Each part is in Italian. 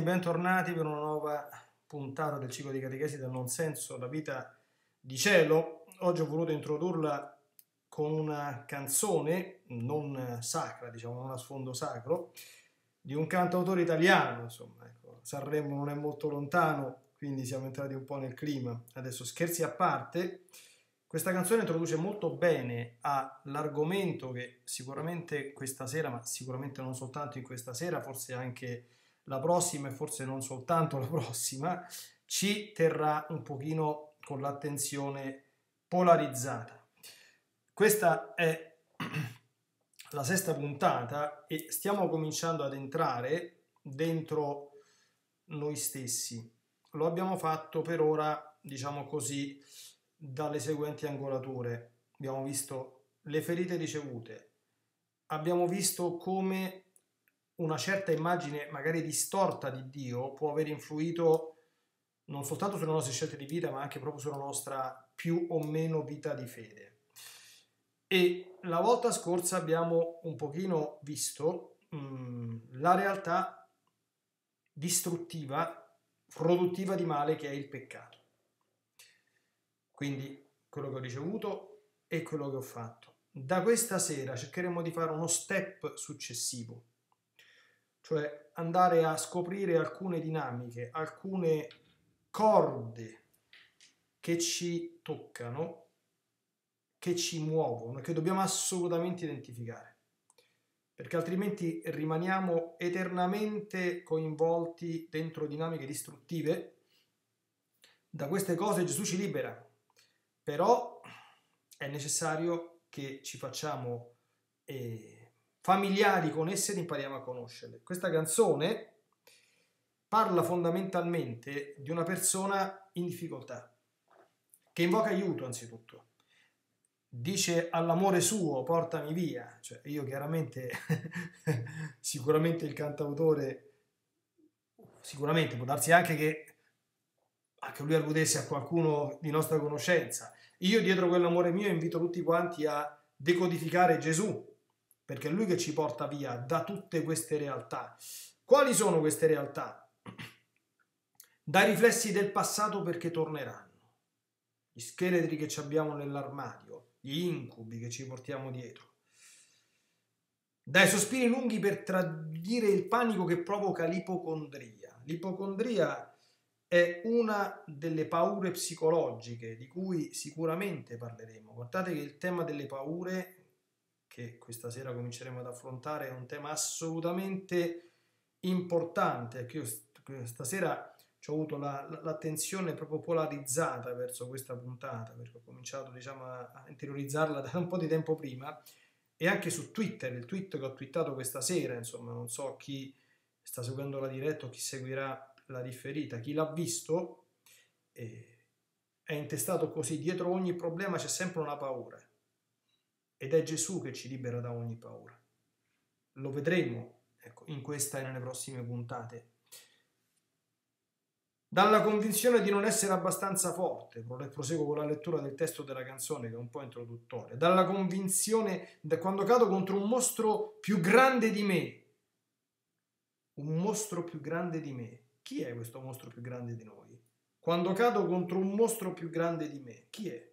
bentornati per una nuova puntata del ciclo di catechesi del non senso, la vita di cielo. Oggi ho voluto introdurla con una canzone non sacra, diciamo non a sfondo sacro, di un cantautore italiano, insomma, ecco, Sanremo non è molto lontano, quindi siamo entrati un po' nel clima. Adesso scherzi a parte, questa canzone introduce molto bene all'argomento che sicuramente questa sera, ma sicuramente non soltanto in questa sera, forse anche la prossima e forse non soltanto la prossima, ci terrà un pochino con l'attenzione polarizzata. Questa è la sesta puntata e stiamo cominciando ad entrare dentro noi stessi. Lo abbiamo fatto per ora, diciamo così, dalle seguenti angolature. Abbiamo visto le ferite ricevute, abbiamo visto come una certa immagine magari distorta di Dio può aver influito non soltanto sulle nostre scelte di vita, ma anche proprio sulla nostra più o meno vita di fede. E la volta scorsa abbiamo un pochino visto mh, mm, la realtà distruttiva, produttiva di male che è il peccato. Quindi quello che ho ricevuto e quello che ho fatto. Da questa sera cercheremo di fare uno step successivo cioè andare a scoprire alcune dinamiche, alcune corde che ci toccano, che ci muovono, che dobbiamo assolutamente identificare, perché altrimenti rimaniamo eternamente coinvolti dentro dinamiche distruttive. Da queste cose Gesù ci libera, però è necessario che ci facciamo... Eh, familiari con esse ed impariamo a conoscerle. Questa canzone parla fondamentalmente di una persona in difficoltà, che invoca aiuto anzitutto. Dice all'amore suo portami via, cioè io chiaramente, sicuramente il cantautore, sicuramente può darsi anche che anche lui alludesse a qualcuno di nostra conoscenza. Io dietro quell'amore mio invito tutti quanti a decodificare Gesù, perché è lui che ci porta via da tutte queste realtà. Quali sono queste realtà? Dai riflessi del passato perché torneranno, gli scheletri che abbiamo nell'armadio, gli incubi che ci portiamo dietro. Dai sospiri lunghi per tradire il panico che provoca l'ipocondria. L'ipocondria è una delle paure psicologiche di cui sicuramente parleremo. Guardate che il tema delle paure che questa sera cominceremo ad affrontare è un tema assolutamente importante, che io stasera ho avuto la, l'attenzione proprio polarizzata verso questa puntata, perché ho cominciato diciamo, a interiorizzarla da un po' di tempo prima, e anche su Twitter, il tweet che ho twittato questa sera, insomma, non so chi sta seguendo la diretta o chi seguirà la differita, chi l'ha visto, eh, è intestato così, dietro ogni problema c'è sempre una paura ed è Gesù che ci libera da ogni paura. Lo vedremo ecco, in questa e nelle prossime puntate. Dalla convinzione di non essere abbastanza forte, proseguo con la lettura del testo della canzone che è un po' introduttoria, dalla convinzione da quando cado contro un mostro più grande di me, un mostro più grande di me. Chi è questo mostro più grande di noi? Quando cado contro un mostro più grande di me, chi è?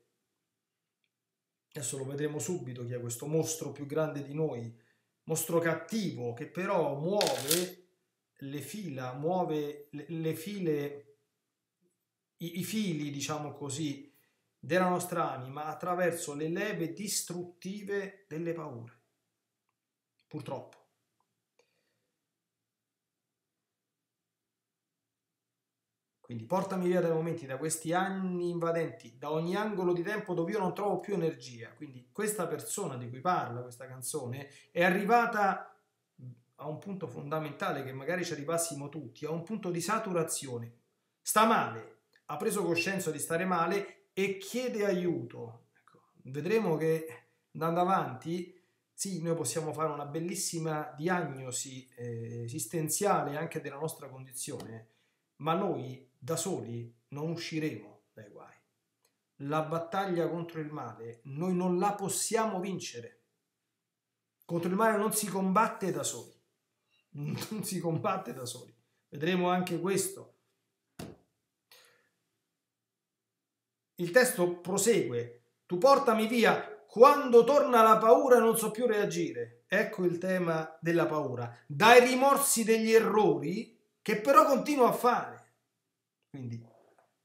Adesso lo vedremo subito chi è questo mostro più grande di noi, mostro cattivo che però muove le fila, muove le, le file, i, i fili, diciamo così, della nostra anima attraverso le leve distruttive delle paure. Purtroppo. Quindi portami via dai momenti, da questi anni invadenti, da ogni angolo di tempo dove io non trovo più energia. Quindi questa persona di cui parla questa canzone è arrivata a un punto fondamentale che magari ci arrivassimo tutti, a un punto di saturazione. Sta male, ha preso coscienza di stare male e chiede aiuto. Ecco, vedremo che andando avanti, sì, noi possiamo fare una bellissima diagnosi eh, esistenziale anche della nostra condizione, ma noi da soli non usciremo dai guai. La battaglia contro il male noi non la possiamo vincere. Contro il male non si combatte da soli. Non si combatte da soli. Vedremo anche questo. Il testo prosegue. Tu portami via quando torna la paura non so più reagire. Ecco il tema della paura. Dai rimorsi degli errori che però continua a fare. Quindi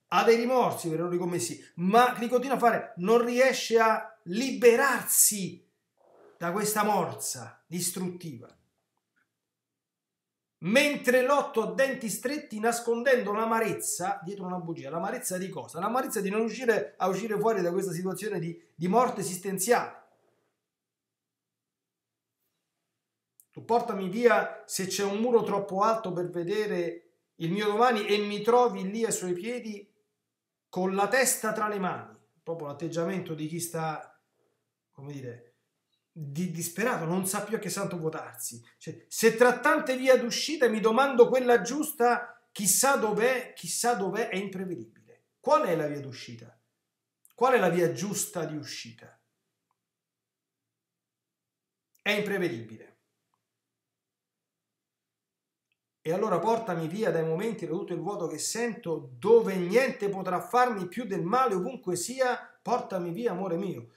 ha dei rimorsi per errori commessi, ma li continua a fare, non riesce a liberarsi da questa morsa distruttiva mentre lotto a denti stretti nascondendo l'amarezza dietro una bugia. L'amarezza di cosa? L'amarezza di non riuscire a uscire fuori da questa situazione di, di morte esistenziale. Tu portami via se c'è un muro troppo alto per vedere il mio domani e mi trovi lì ai suoi piedi con la testa tra le mani. Proprio l'atteggiamento di chi sta, come dire, di disperato, non sa più a che santo votarsi. Cioè, se tra tante vie d'uscita mi domando quella giusta, chissà dov'è, chissà dov'è, è imprevedibile. Qual è la via d'uscita? Qual è la via giusta di uscita? È imprevedibile. E allora portami via dai momenti da tutto il vuoto che sento, dove niente potrà farmi più del male ovunque sia, portami via, amore mio.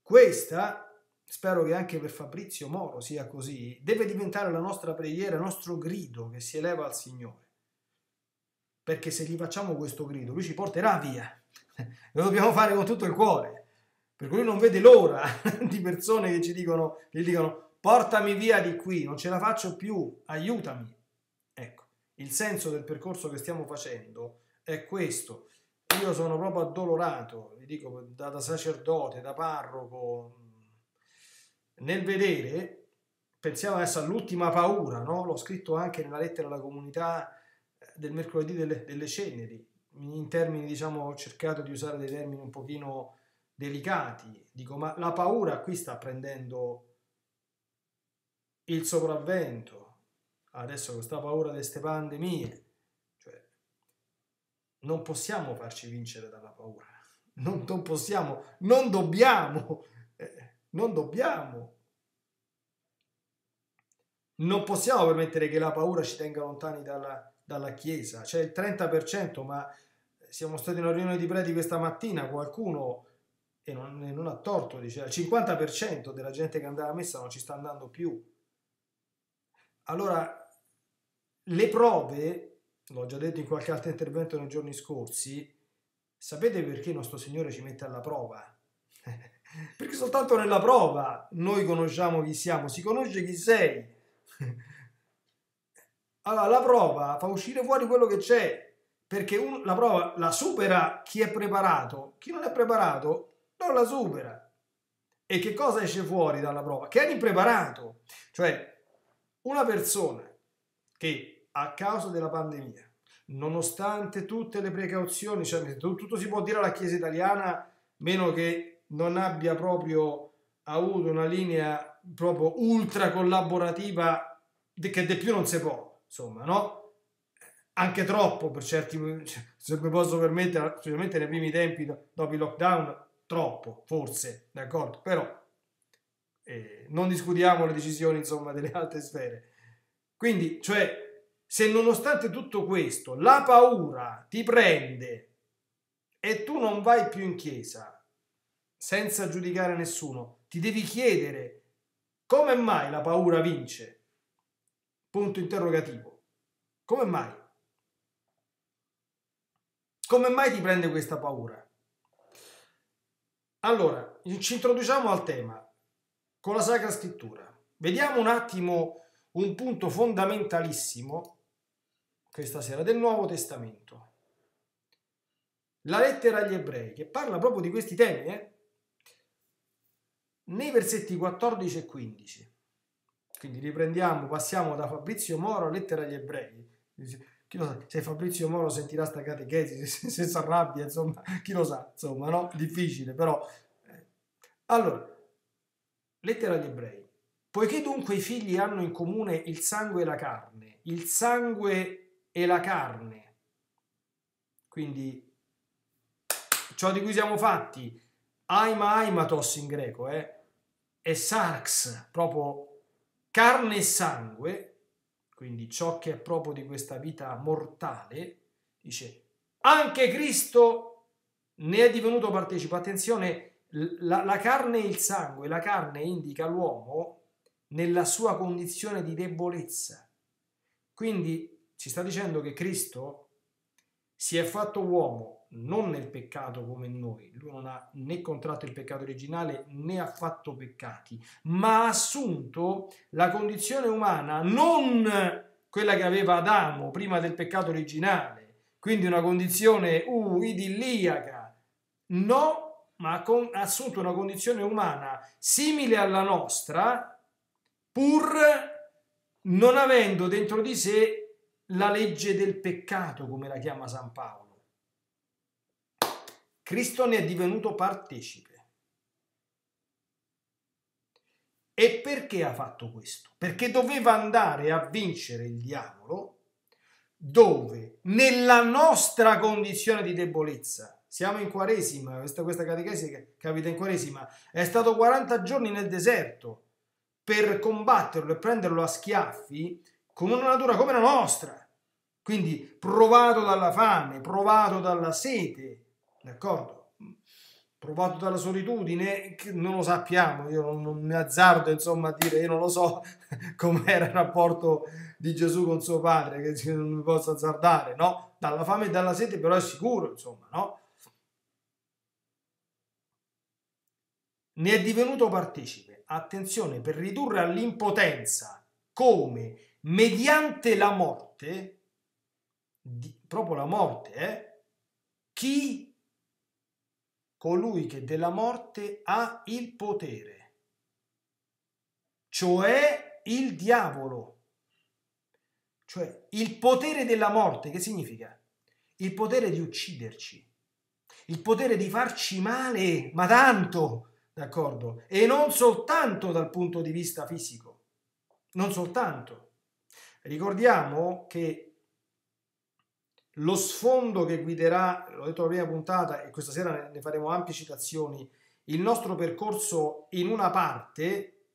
Questa spero che anche per Fabrizio Moro sia così, deve diventare la nostra preghiera, il nostro grido che si eleva al Signore. Perché se gli facciamo questo grido, lui ci porterà via. Lo dobbiamo fare con tutto il cuore. Perché lui non vede l'ora di persone che ci dicono, che gli dicono portami via di qui, non ce la faccio più, aiutami. Il senso del percorso che stiamo facendo è questo. Io sono proprio addolorato, vi dico da, da sacerdote, da parroco, nel vedere, pensiamo adesso all'ultima paura, no? l'ho scritto anche nella lettera alla comunità eh, del mercoledì delle, delle ceneri, in termini, diciamo, ho cercato di usare dei termini un pochino delicati, dico, ma la paura qui sta prendendo il sopravvento, adesso questa paura di queste pandemie, cioè, non possiamo farci vincere dalla paura, non, non possiamo, non dobbiamo, non dobbiamo. Non possiamo permettere che la paura ci tenga lontani dalla, dalla Chiesa. C'è il 30%, ma siamo stati in una riunione di preti questa mattina, qualcuno, e non, non ha torto, diceva, il 50% della gente che andava a messa non ci sta andando più. Allora, le prove, l'ho già detto in qualche altro intervento nei giorni scorsi, sapete perché nostro Signore ci mette alla prova? Perché soltanto nella prova noi conosciamo chi siamo, si conosce chi sei. Allora la prova fa uscire fuori quello che c'è, perché un, la prova la supera chi è preparato, chi non è preparato non la supera. E che cosa esce fuori dalla prova? Che è impreparato. Cioè una persona che a causa della pandemia, nonostante tutte le precauzioni, cioè tutto si può dire alla Chiesa italiana, meno che non abbia proprio avuto una linea proprio ultra collaborativa che de più non si può, insomma, no? Anche troppo per certi, se mi posso permettere, specialmente nei primi tempi dopo il lockdown, troppo, forse, d'accordo? Però eh, non discutiamo le decisioni, insomma, delle altre sfere. Quindi, cioè, se nonostante tutto questo la paura ti prende e tu non vai più in chiesa, senza giudicare nessuno, ti devi chiedere come mai la paura vince? Punto interrogativo. Come mai? Come mai ti prende questa paura? Allora, ci introduciamo al tema con la Sacra Scrittura. Vediamo un attimo un punto fondamentalissimo questa sera del Nuovo Testamento. La lettera agli ebrei, che parla proprio di questi temi, eh? nei versetti 14 e 15. Quindi riprendiamo, passiamo da Fabrizio Moro, lettera agli ebrei. Chi lo sa, se Fabrizio Moro sentirà sta catechesi, se, se si arrabbia, insomma, chi lo sa, insomma, no? Difficile, però. Eh. Allora, lettera agli ebrei. Poiché dunque i figli hanno in comune il sangue e la carne, il sangue e la carne, quindi ciò di cui siamo fatti, aima aimatos in greco, eh? e sarx, proprio carne e sangue, quindi ciò che è proprio di questa vita mortale, dice, anche Cristo ne è divenuto partecipe. Attenzione, la, la carne e il sangue, la carne indica l'uomo nella sua condizione di debolezza. Quindi ci sta dicendo che Cristo si è fatto uomo non nel peccato come noi, lui non ha né contratto il peccato originale né ha fatto peccati, ma ha assunto la condizione umana non quella che aveva Adamo prima del peccato originale, quindi una condizione uh, idilliaca, no, ma ha, assunto una condizione umana simile alla nostra, pur non avendo dentro di sé la legge del peccato, come la chiama San Paolo. Cristo ne è divenuto partecipe. E perché ha fatto questo? Perché doveva andare a vincere il diavolo dove nella nostra condizione di debolezza, siamo in Quaresima, questa, questa catechesi che capita in Quaresima, è stato 40 giorni nel deserto per combatterlo e prenderlo a schiaffi con una natura come la nostra. Quindi provato dalla fame, provato dalla sete, d'accordo? Provato dalla solitudine, non lo sappiamo, io non, non mi azzardo insomma a dire, io non lo so com'era il rapporto di Gesù con suo padre, che non mi posso azzardare, no? Dalla fame e dalla sete però è sicuro, insomma, no? Ne è divenuto partecipe, attenzione, per ridurre all'impotenza come mediante la morte, di, proprio la morte, eh, chi colui che della morte ha il potere, cioè il diavolo. Cioè il potere della morte, che significa? Il potere di ucciderci, il potere di farci male, ma tanto, d'accordo? E non soltanto dal punto di vista fisico, non soltanto. Ricordiamo che lo sfondo che guiderà, l'ho detto la prima puntata e questa sera ne faremo ampie citazioni, il nostro percorso in una parte,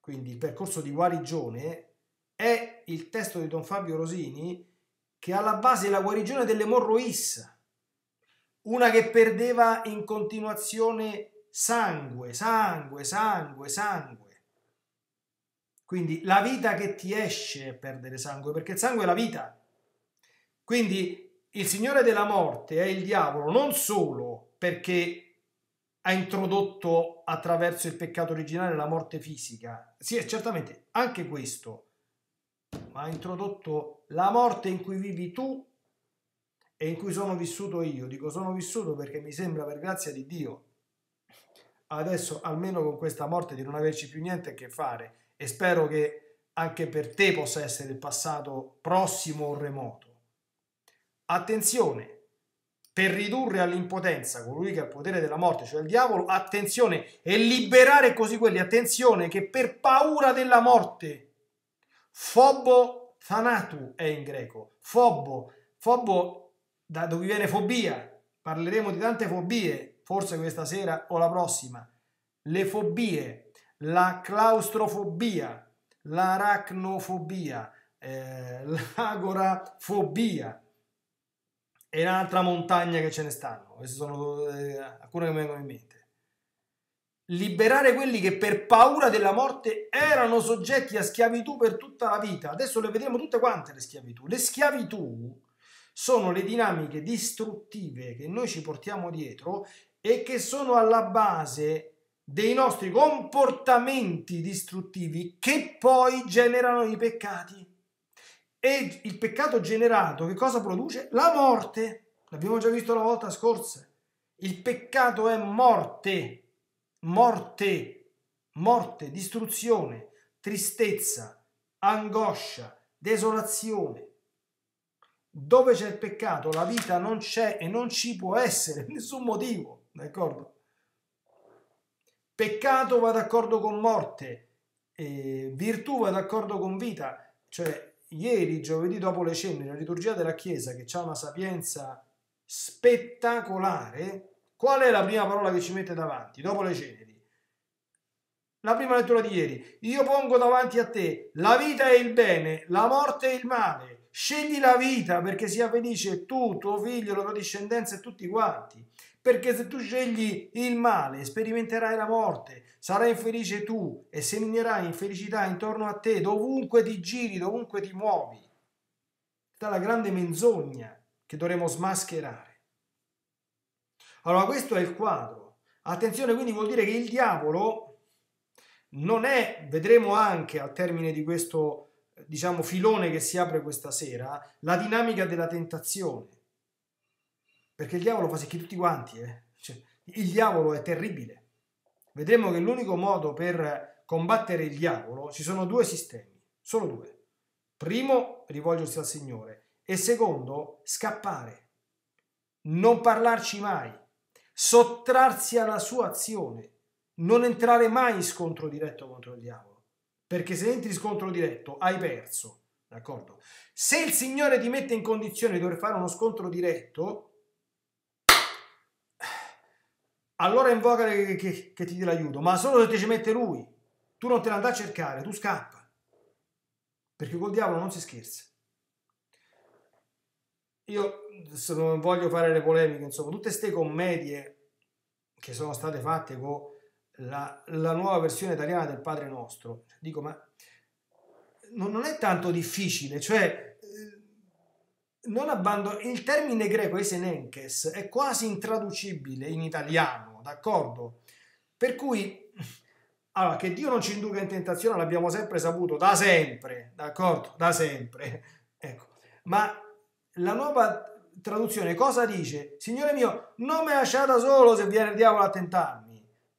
quindi il percorso di guarigione, è il testo di Don Fabio Rosini che ha alla base la guarigione dell'emorroissa, una che perdeva in continuazione sangue, sangue, sangue, sangue. Quindi la vita che ti esce è perdere sangue, perché il sangue è la vita. Quindi il Signore della morte è il diavolo non solo perché ha introdotto attraverso il peccato originale la morte fisica, sì, è certamente anche questo, ma ha introdotto la morte in cui vivi tu e in cui sono vissuto io. Dico sono vissuto perché mi sembra per grazia di Dio adesso almeno con questa morte di non averci più niente a che fare e spero che anche per te possa essere il passato prossimo o remoto. Attenzione, per ridurre all'impotenza colui che ha il potere della morte, cioè il diavolo, attenzione, e liberare così quelli, attenzione, che per paura della morte, fobo thanatu è in greco, fobo, fobo da dove viene fobia, parleremo di tante fobie, forse questa sera o la prossima, le fobie, la claustrofobia, l'aracnofobia, eh, l'agorafobia, e un'altra montagna che ce ne stanno. Queste sono eh, alcune che mi vengono in mente. Liberare quelli che per paura della morte erano soggetti a schiavitù per tutta la vita. Adesso le vedremo tutte quante le schiavitù. Le schiavitù sono le dinamiche distruttive che noi ci portiamo dietro e che sono alla base dei nostri comportamenti distruttivi che poi generano i peccati. E il peccato generato che cosa produce? La morte. L'abbiamo già visto la volta scorsa. Il peccato è morte, morte, morte, distruzione, tristezza, angoscia, desolazione. Dove c'è il peccato, la vita non c'è e non ci può essere, nessun motivo, d'accordo? Peccato va d'accordo con morte, eh, virtù va d'accordo con vita, cioè ieri, giovedì dopo le cene, la liturgia della Chiesa, che ha una sapienza spettacolare, qual è la prima parola che ci mette davanti dopo le ceneri? La prima lettura di ieri. Io pongo davanti a te la vita e il bene, la morte e il male. Scegli la vita perché sia felice tu, tuo figlio, la tua discendenza e tutti quanti. Perché se tu scegli il male, sperimenterai la morte, sarai infelice tu e seminerai infelicità intorno a te, dovunque ti giri, dovunque ti muovi. Questa è la grande menzogna che dovremo smascherare. Allora, questo è il quadro. Attenzione, quindi vuol dire che il diavolo non è, vedremo anche al termine di questo, diciamo, filone che si apre questa sera, la dinamica della tentazione. Perché il diavolo fa secchi tutti quanti, eh? cioè, il diavolo è terribile. Vedremo che l'unico modo per combattere il diavolo ci sono due sistemi, solo due. Primo, rivolgersi al Signore e secondo, scappare. Non parlarci mai, sottrarsi alla sua azione, non entrare mai in scontro diretto contro il diavolo, perché se entri in scontro diretto hai perso, d'accordo? Se il Signore ti mette in condizione di dover fare uno scontro diretto, allora invoca che, che, che ti dia l'aiuto, ma solo se ti ci mette lui. Tu non te la andai a cercare, tu scappa. Perché col diavolo non si scherza. Io non voglio fare le polemiche, insomma, tutte queste commedie che sono state fatte con la, la, nuova versione italiana del Padre Nostro, dico, ma non, è tanto difficile, cioè non abbandon- il termine greco esenenkes è quasi intraducibile in italiano, d'accordo? Per cui, allora, che Dio non ci induca in tentazione l'abbiamo sempre saputo, da sempre, d'accordo? Da sempre. Ecco. Ma la nuova traduzione cosa dice? Signore mio, non mi lasciate solo se viene il diavolo a tentarmi.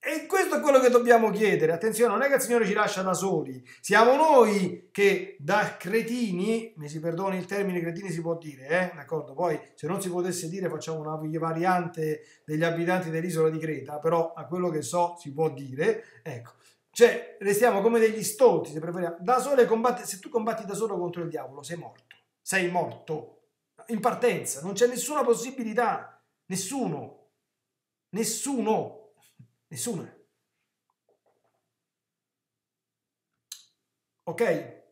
E questo è quello che dobbiamo chiedere. Attenzione, non è che il Signore ci lascia da soli, siamo noi che da cretini, mi si perdoni il termine cretini si può dire, eh? d'accordo? Poi se non si potesse dire facciamo una variante degli abitanti dell'isola di Creta, però a quello che so si può dire, ecco. Cioè, restiamo come degli stolti, se preferiamo. Da solo combatti, se tu combatti da solo contro il diavolo, sei morto. Sei morto. In partenza, non c'è nessuna possibilità. Nessuno. Nessuno. Nessuna. Ok?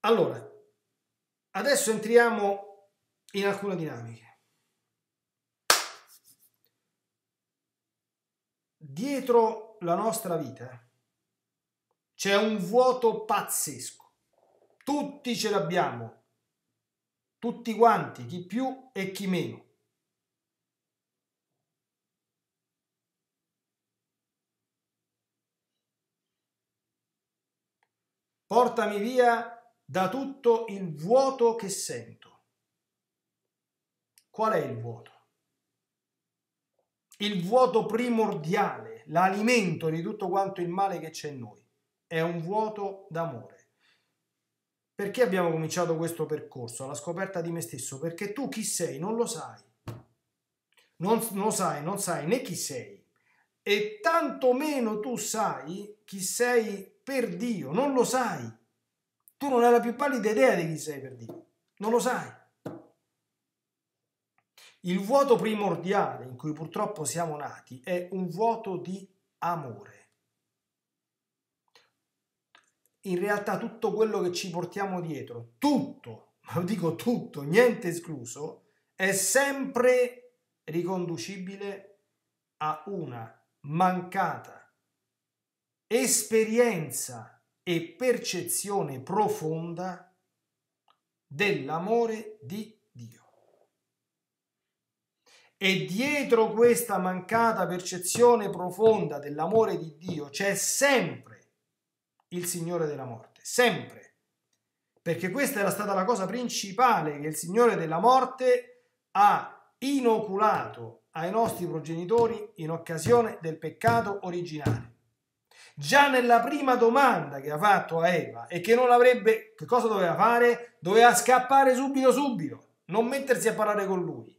Allora, adesso entriamo in alcune dinamiche. Dietro la nostra vita c'è un vuoto pazzesco. Tutti ce l'abbiamo. Tutti quanti, chi più e chi meno. Portami via da tutto il vuoto che sento. Qual è il vuoto? Il vuoto primordiale, l'alimento di tutto quanto il male che c'è in noi. È un vuoto d'amore. Perché abbiamo cominciato questo percorso, alla scoperta di me stesso? Perché tu chi sei non lo sai. Non, lo sai, non sai né chi sei. E tanto meno tu sai chi sei per Dio, non lo sai. Tu non hai la più pallida idea di chi sei per Dio, non lo sai. Il vuoto primordiale in cui purtroppo siamo nati è un vuoto di amore. In realtà tutto quello che ci portiamo dietro, tutto, ma dico tutto, niente escluso, è sempre riconducibile a una mancata esperienza e percezione profonda dell'amore di Dio. E dietro questa mancata percezione profonda dell'amore di Dio c'è sempre il Signore della morte, sempre. Perché questa era stata la cosa principale che il Signore della morte ha inoculato ai nostri progenitori in occasione del peccato originale già nella prima domanda che ha fatto a Eva e che non avrebbe, che cosa doveva fare? Doveva scappare subito subito, non mettersi a parlare con lui.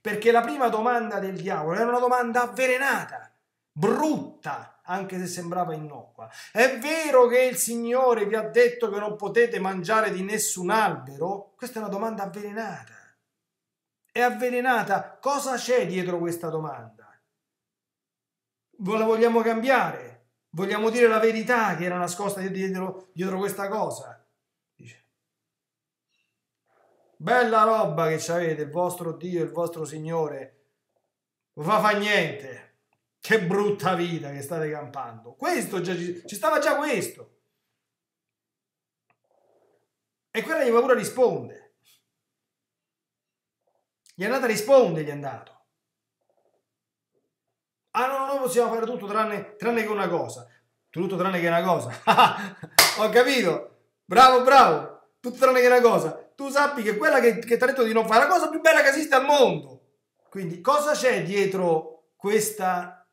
Perché la prima domanda del diavolo era una domanda avvelenata, brutta, anche se sembrava innocua. È vero che il Signore vi ha detto che non potete mangiare di nessun albero? Questa è una domanda avvelenata. È avvelenata. Cosa c'è dietro questa domanda? La vogliamo cambiare? Vogliamo dire la verità che era nascosta dietro, dietro questa cosa. Dice, bella roba che avete, il vostro Dio, il vostro Signore, non fa fa niente. Che brutta vita che state campando. Questo già, ci stava già questo. E quella gli paura risponde. Gli è andata a rispondere, gli è andato. Ah no, noi possiamo fare tutto tranne, tranne che una cosa. Tutto tranne che una cosa. Ho capito. Bravo, bravo. Tutto tranne che una cosa. Tu sappi che quella che, che ti ha detto di non fare la cosa più bella che esiste al mondo. Quindi cosa c'è dietro questa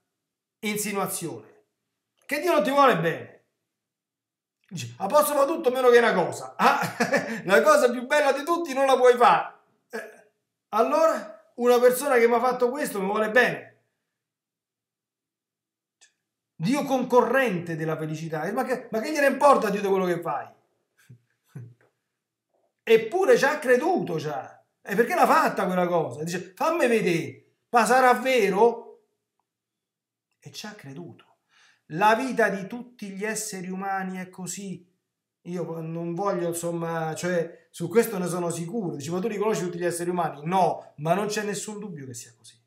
insinuazione? Che Dio non ti vuole bene. Dice, a posto fa tutto meno che una cosa. Ah, la cosa più bella di tutti non la puoi fare. Eh, allora, una persona che mi ha fatto questo mi vuole bene. Dio concorrente della felicità. Ma che, ma che gliene importa Dio di quello che fai? Eppure ci ha creduto già. E perché l'ha fatta quella cosa? Dice, fammi vedere, ma sarà vero? E ci ha creduto. La vita di tutti gli esseri umani è così. Io non voglio, insomma, cioè, su questo ne sono sicuro. Dice, ma tu riconosci tutti gli esseri umani? No, ma non c'è nessun dubbio che sia così.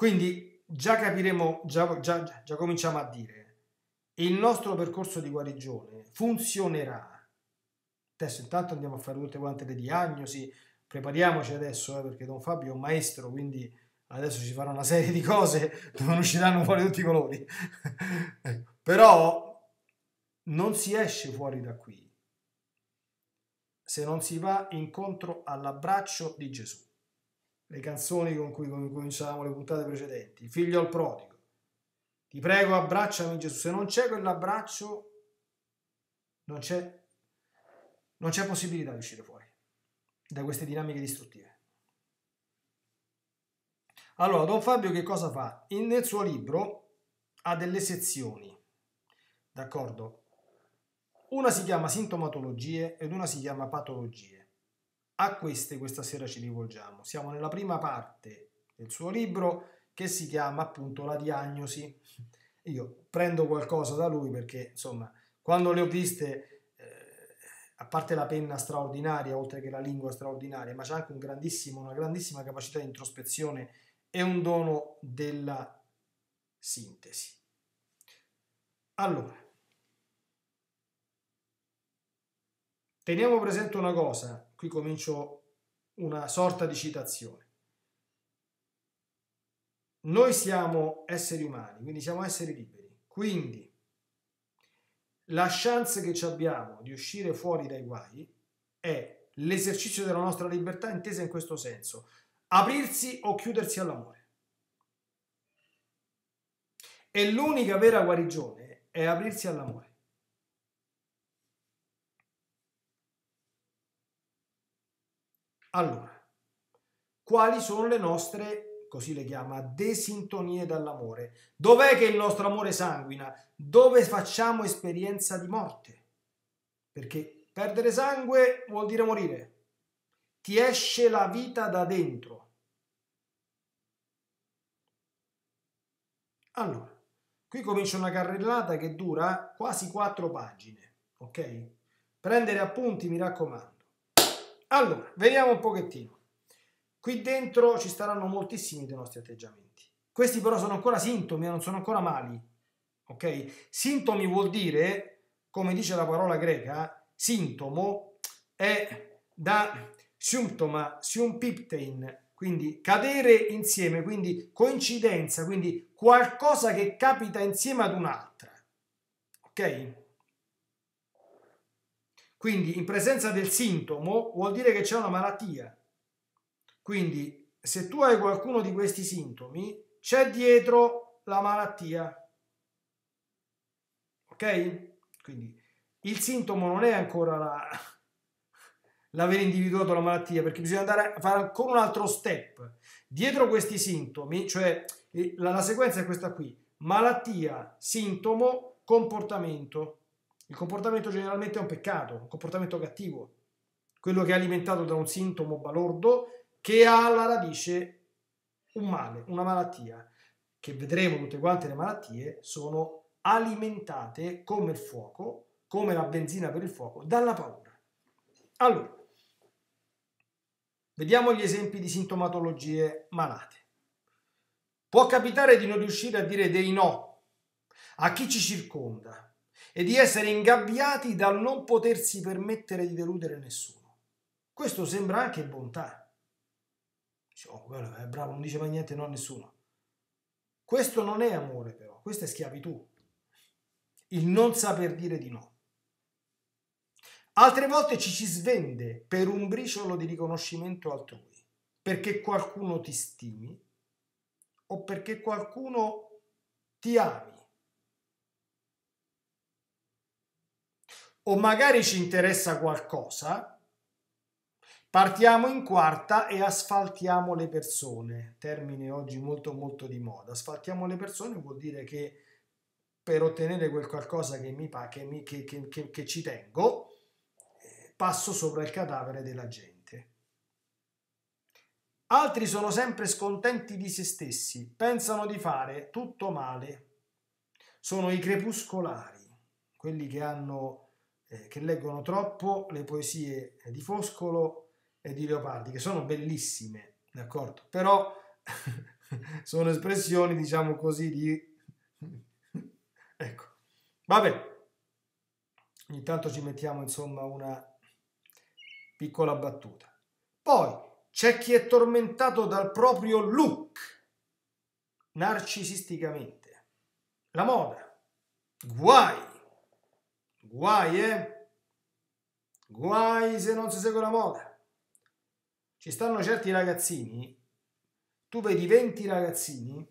Quindi già capiremo, già, già, già cominciamo a dire, il nostro percorso di guarigione funzionerà. Adesso intanto andiamo a fare tutte quante le diagnosi, prepariamoci adesso eh, perché Don Fabio è un maestro, quindi adesso ci farà una serie di cose dove non usciranno fuori tutti i colori. Però non si esce fuori da qui se non si va incontro all'abbraccio di Gesù le canzoni con cui cominciavamo le puntate precedenti, figlio al prodigo. Ti prego, abbracciami Gesù. Se non c'è quell'abbraccio, non c'è, non c'è possibilità di uscire fuori da queste dinamiche distruttive. Allora, Don Fabio che cosa fa? In, nel suo libro ha delle sezioni, d'accordo? Una si chiama sintomatologie ed una si chiama patologie. A queste questa sera ci rivolgiamo. Siamo nella prima parte del suo libro che si chiama appunto La diagnosi. Io prendo qualcosa da lui perché insomma quando le ho viste, eh, a parte la penna straordinaria, oltre che la lingua straordinaria, ma c'è anche un una grandissima capacità di introspezione e un dono della sintesi. Allora, teniamo presente una cosa, qui comincio una sorta di citazione. Noi siamo esseri umani, quindi siamo esseri liberi, quindi la chance che abbiamo di uscire fuori dai guai è l'esercizio della nostra libertà intesa in questo senso, aprirsi o chiudersi all'amore. E l'unica vera guarigione è aprirsi all'amore. Allora, quali sono le nostre, così le chiama, desintonie dall'amore? Dov'è che il nostro amore sanguina? Dove facciamo esperienza di morte? Perché perdere sangue vuol dire morire. Ti esce la vita da dentro. Allora, qui comincia una carrellata che dura quasi quattro pagine, ok? Prendere appunti, mi raccomando. Allora, vediamo un pochettino. Qui dentro ci staranno moltissimi dei nostri atteggiamenti. Questi però sono ancora sintomi, non sono ancora mali. Ok? Sintomi vuol dire, come dice la parola greca, sintomo è da symptoma, sympiptein, quindi cadere insieme, quindi coincidenza, quindi qualcosa che capita insieme ad un'altra. Ok? Quindi in presenza del sintomo vuol dire che c'è una malattia. Quindi se tu hai qualcuno di questi sintomi, c'è dietro la malattia. Ok? Quindi il sintomo non è ancora la, l'aver individuato la malattia, perché bisogna andare a fare ancora un altro step. Dietro questi sintomi, cioè la, la sequenza è questa qui, malattia, sintomo, comportamento. Il comportamento generalmente è un peccato, un comportamento cattivo, quello che è alimentato da un sintomo balordo che ha alla radice un male, una malattia, che vedremo tutte quante le malattie sono alimentate come il fuoco, come la benzina per il fuoco, dalla paura. Allora, vediamo gli esempi di sintomatologie malate. Può capitare di non riuscire a dire dei no a chi ci circonda e di essere ingabbiati dal non potersi permettere di deludere nessuno. Questo sembra anche bontà. Oh, quello è bravo, non dice mai niente no a nessuno. Questo non è amore però, questa è schiavitù. Il non saper dire di no. Altre volte ci si svende per un briciolo di riconoscimento altrui, perché qualcuno ti stimi o perché qualcuno ti ami. O magari ci interessa qualcosa Partiamo in quarta e asfaltiamo le persone, termine oggi molto molto di moda. Asfaltiamo le persone vuol dire che per ottenere quel qualcosa che mi fa, che, mi, che, che, che ci tengo, eh, passo sopra il cadavere della gente. Altri sono sempre scontenti di se stessi, pensano di fare tutto male. Sono i crepuscolari, quelli che, hanno, eh, che leggono troppo le poesie di Foscolo e di Leopardi, che sono bellissime, d'accordo? Però sono espressioni, diciamo così, di... ecco, vabbè, ogni tanto ci mettiamo, insomma, una piccola battuta. Poi c'è chi è tormentato dal proprio look, narcisisticamente. La moda, guai, guai, eh? Guai se non si segue la moda ci stanno certi ragazzini, tu vedi 20 ragazzini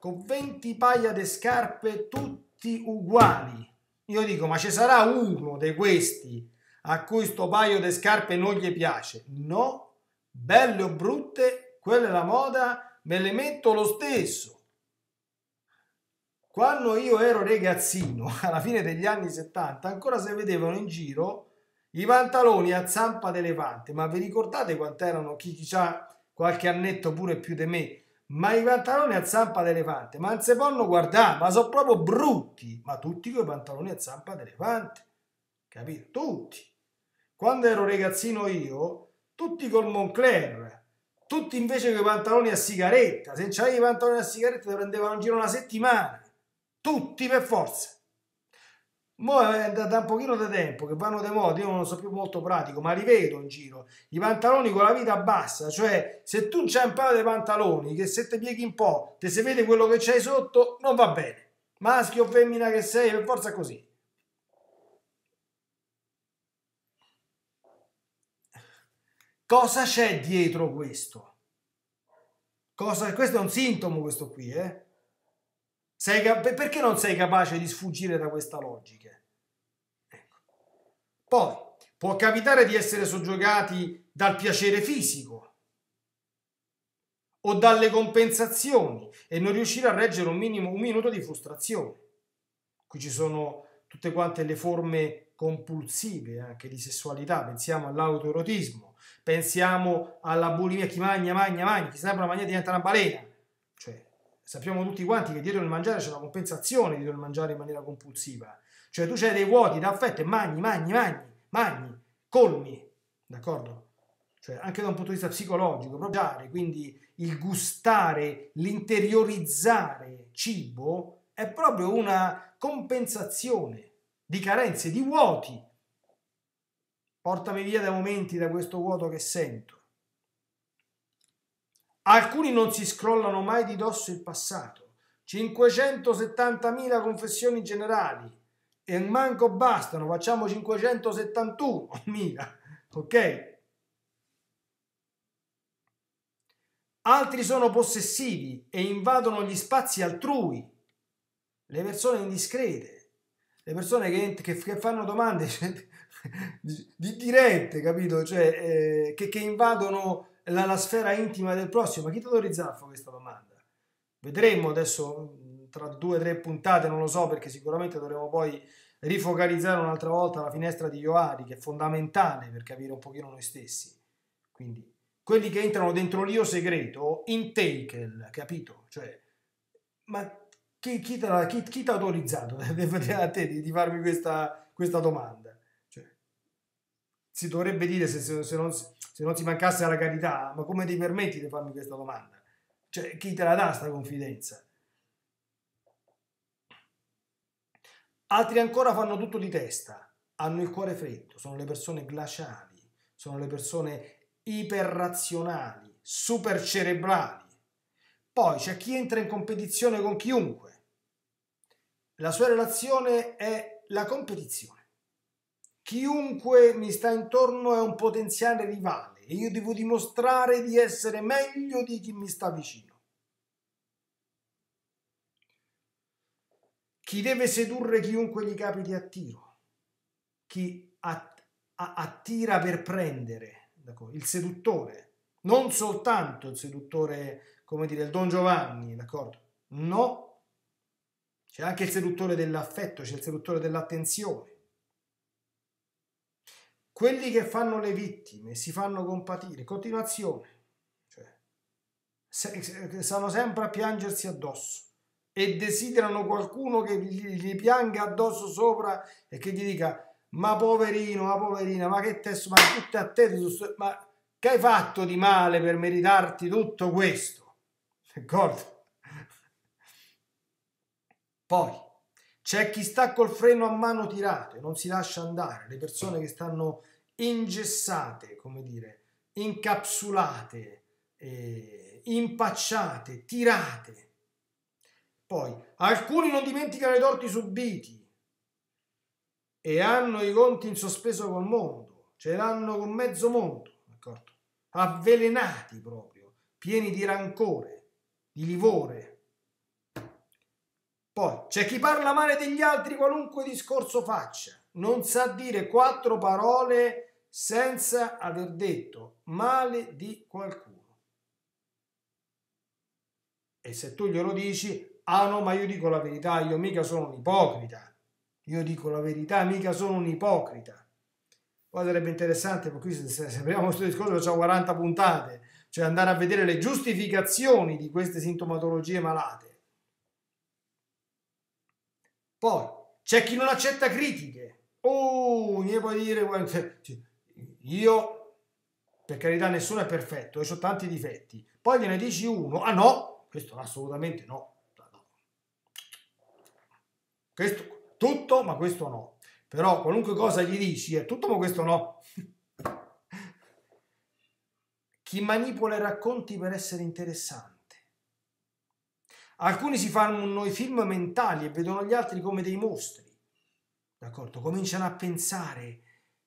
con 20 paia di scarpe tutti uguali. Io dico, ma ci sarà uno di questi a cui sto paio di scarpe non gli piace? No, belle o brutte, quella è la moda, me le metto lo stesso. Quando io ero ragazzino, alla fine degli anni 70, ancora si vedevano in giro i pantaloni a zampa d'elefante, ma vi ricordate quant'erano chi, chi ha qualche annetto pure più di me? Ma i pantaloni a zampa d'elefante, ma non si possono guardare, ma sono proprio brutti, ma tutti con i pantaloni a zampa d'elefante, capito? Tutti. Quando ero ragazzino io, tutti col Moncler, tutti invece con i pantaloni a sigaretta, se non c'avevi i pantaloni a sigaretta ti prendevano in giro una settimana, tutti per forza. Mo è da, da, un pochino di tempo che vanno di moda, io non so più molto pratico, ma rivedo in giro i pantaloni con la vita bassa, cioè se tu c'hai un paio di pantaloni che se ti pieghi un po', te si vede quello che c'hai sotto, non va bene. Maschio o femmina che sei, per forza così. Cosa c'è dietro questo? Cosa, questo è un sintomo questo qui, eh? Sei, perché non sei capace di sfuggire da questa logica? Ecco. Poi, può capitare di essere soggiogati dal piacere fisico o dalle compensazioni e non riuscire a reggere un, minimo, un minuto di frustrazione. Qui ci sono tutte quante le forme compulsive anche di sessualità, pensiamo all'autoerotismo, pensiamo alla bulimia, chi magna, magna, magna, chi sempre la magna diventa una balena, cioè sappiamo tutti quanti che dietro il mangiare c'è una compensazione dietro il mangiare in maniera compulsiva. Cioè tu c'hai dei vuoti d'affetto e magni, magni, magni, magni, colmi, d'accordo? Cioè anche da un punto di vista psicologico, mangiare, quindi il gustare, l'interiorizzare cibo è proprio una compensazione di carenze, di vuoti. Portami via dai momenti da questo vuoto che sento. Alcuni non si scrollano mai di dosso il passato. 570.000 confessioni generali e manco bastano, facciamo 571.000, ok? Altri sono possessivi e invadono gli spazi altrui, le persone indiscrete, le persone che, che, che fanno domande cioè, di, di, dirette, capito? Cioè, eh, che, che invadono la, la sfera intima del prossimo. Ma chi ti autorizza a fare questa domanda? Vedremo adesso tra due o tre puntate, non lo so, perché sicuramente dovremo poi rifocalizzare un'altra volta la finestra di Ioari, che è fondamentale per capire un pochino noi stessi. Quindi quelli che entrano dentro l'io segreto, in takel, capito? Cioè, ma chi, chi ti ha autorizzato a te di, di farmi questa, questa domanda? Si dovrebbe dire se, se, se, non, se non si mancasse la carità, ma come ti permetti di farmi questa domanda? Cioè, chi te la dà sta confidenza? Altri ancora fanno tutto di testa, hanno il cuore freddo, sono le persone glaciali, sono le persone iperrazionali, supercerebrali. Poi c'è chi entra in competizione con chiunque. La sua relazione è la competizione. Chiunque mi sta intorno è un potenziale rivale e io devo dimostrare di essere meglio di chi mi sta vicino. Chi deve sedurre chiunque gli capiti a tiro, chi attira per prendere, il seduttore, non soltanto il seduttore, come dire, il Don Giovanni, d'accordo? No, c'è anche il seduttore dell'affetto, c'è il seduttore dell'attenzione. Quelli che fanno le vittime si fanno compatire, continuazione, cioè, stanno sempre a piangersi addosso e desiderano qualcuno che gli, pianga addosso sopra e che gli dica ma poverino, ma poverina, ma che testo, ma tutte a te, ma che hai fatto di male per meritarti tutto questo? D'accordo? Poi c'è chi sta col freno a mano tirato e non si lascia andare, le persone che stanno ingessate, come dire, incapsulate, eh, impacciate, tirate. Poi alcuni non dimenticano i torti subiti, e hanno i conti in sospeso col mondo, ce l'hanno con mezzo mondo, d'accordo? avvelenati proprio, pieni di rancore, di livore. Poi c'è chi parla male degli altri qualunque discorso faccia, non sa dire quattro parole senza aver detto male di qualcuno. E se tu glielo dici, ah no, ma io dico la verità, io mica sono un ipocrita io dico la verità, mica sono un ipocrita. Poi sarebbe interessante, per cui se, se apriamo questo discorso facciamo 40 puntate, cioè andare a vedere le giustificazioni di queste sintomatologie malate. Poi c'è chi non accetta critiche. Oh, mi puoi dire, io, per carità, nessuno è perfetto, io ho tanti difetti. Poi gliene dici uno, ah no, questo assolutamente no. Questo, tutto, ma questo no. Però qualunque cosa gli dici è tutto, ma questo no. Chi manipola i racconti per essere interessante. Alcuni si fanno i film mentali e vedono gli altri come dei mostri. D'accordo? Cominciano a pensare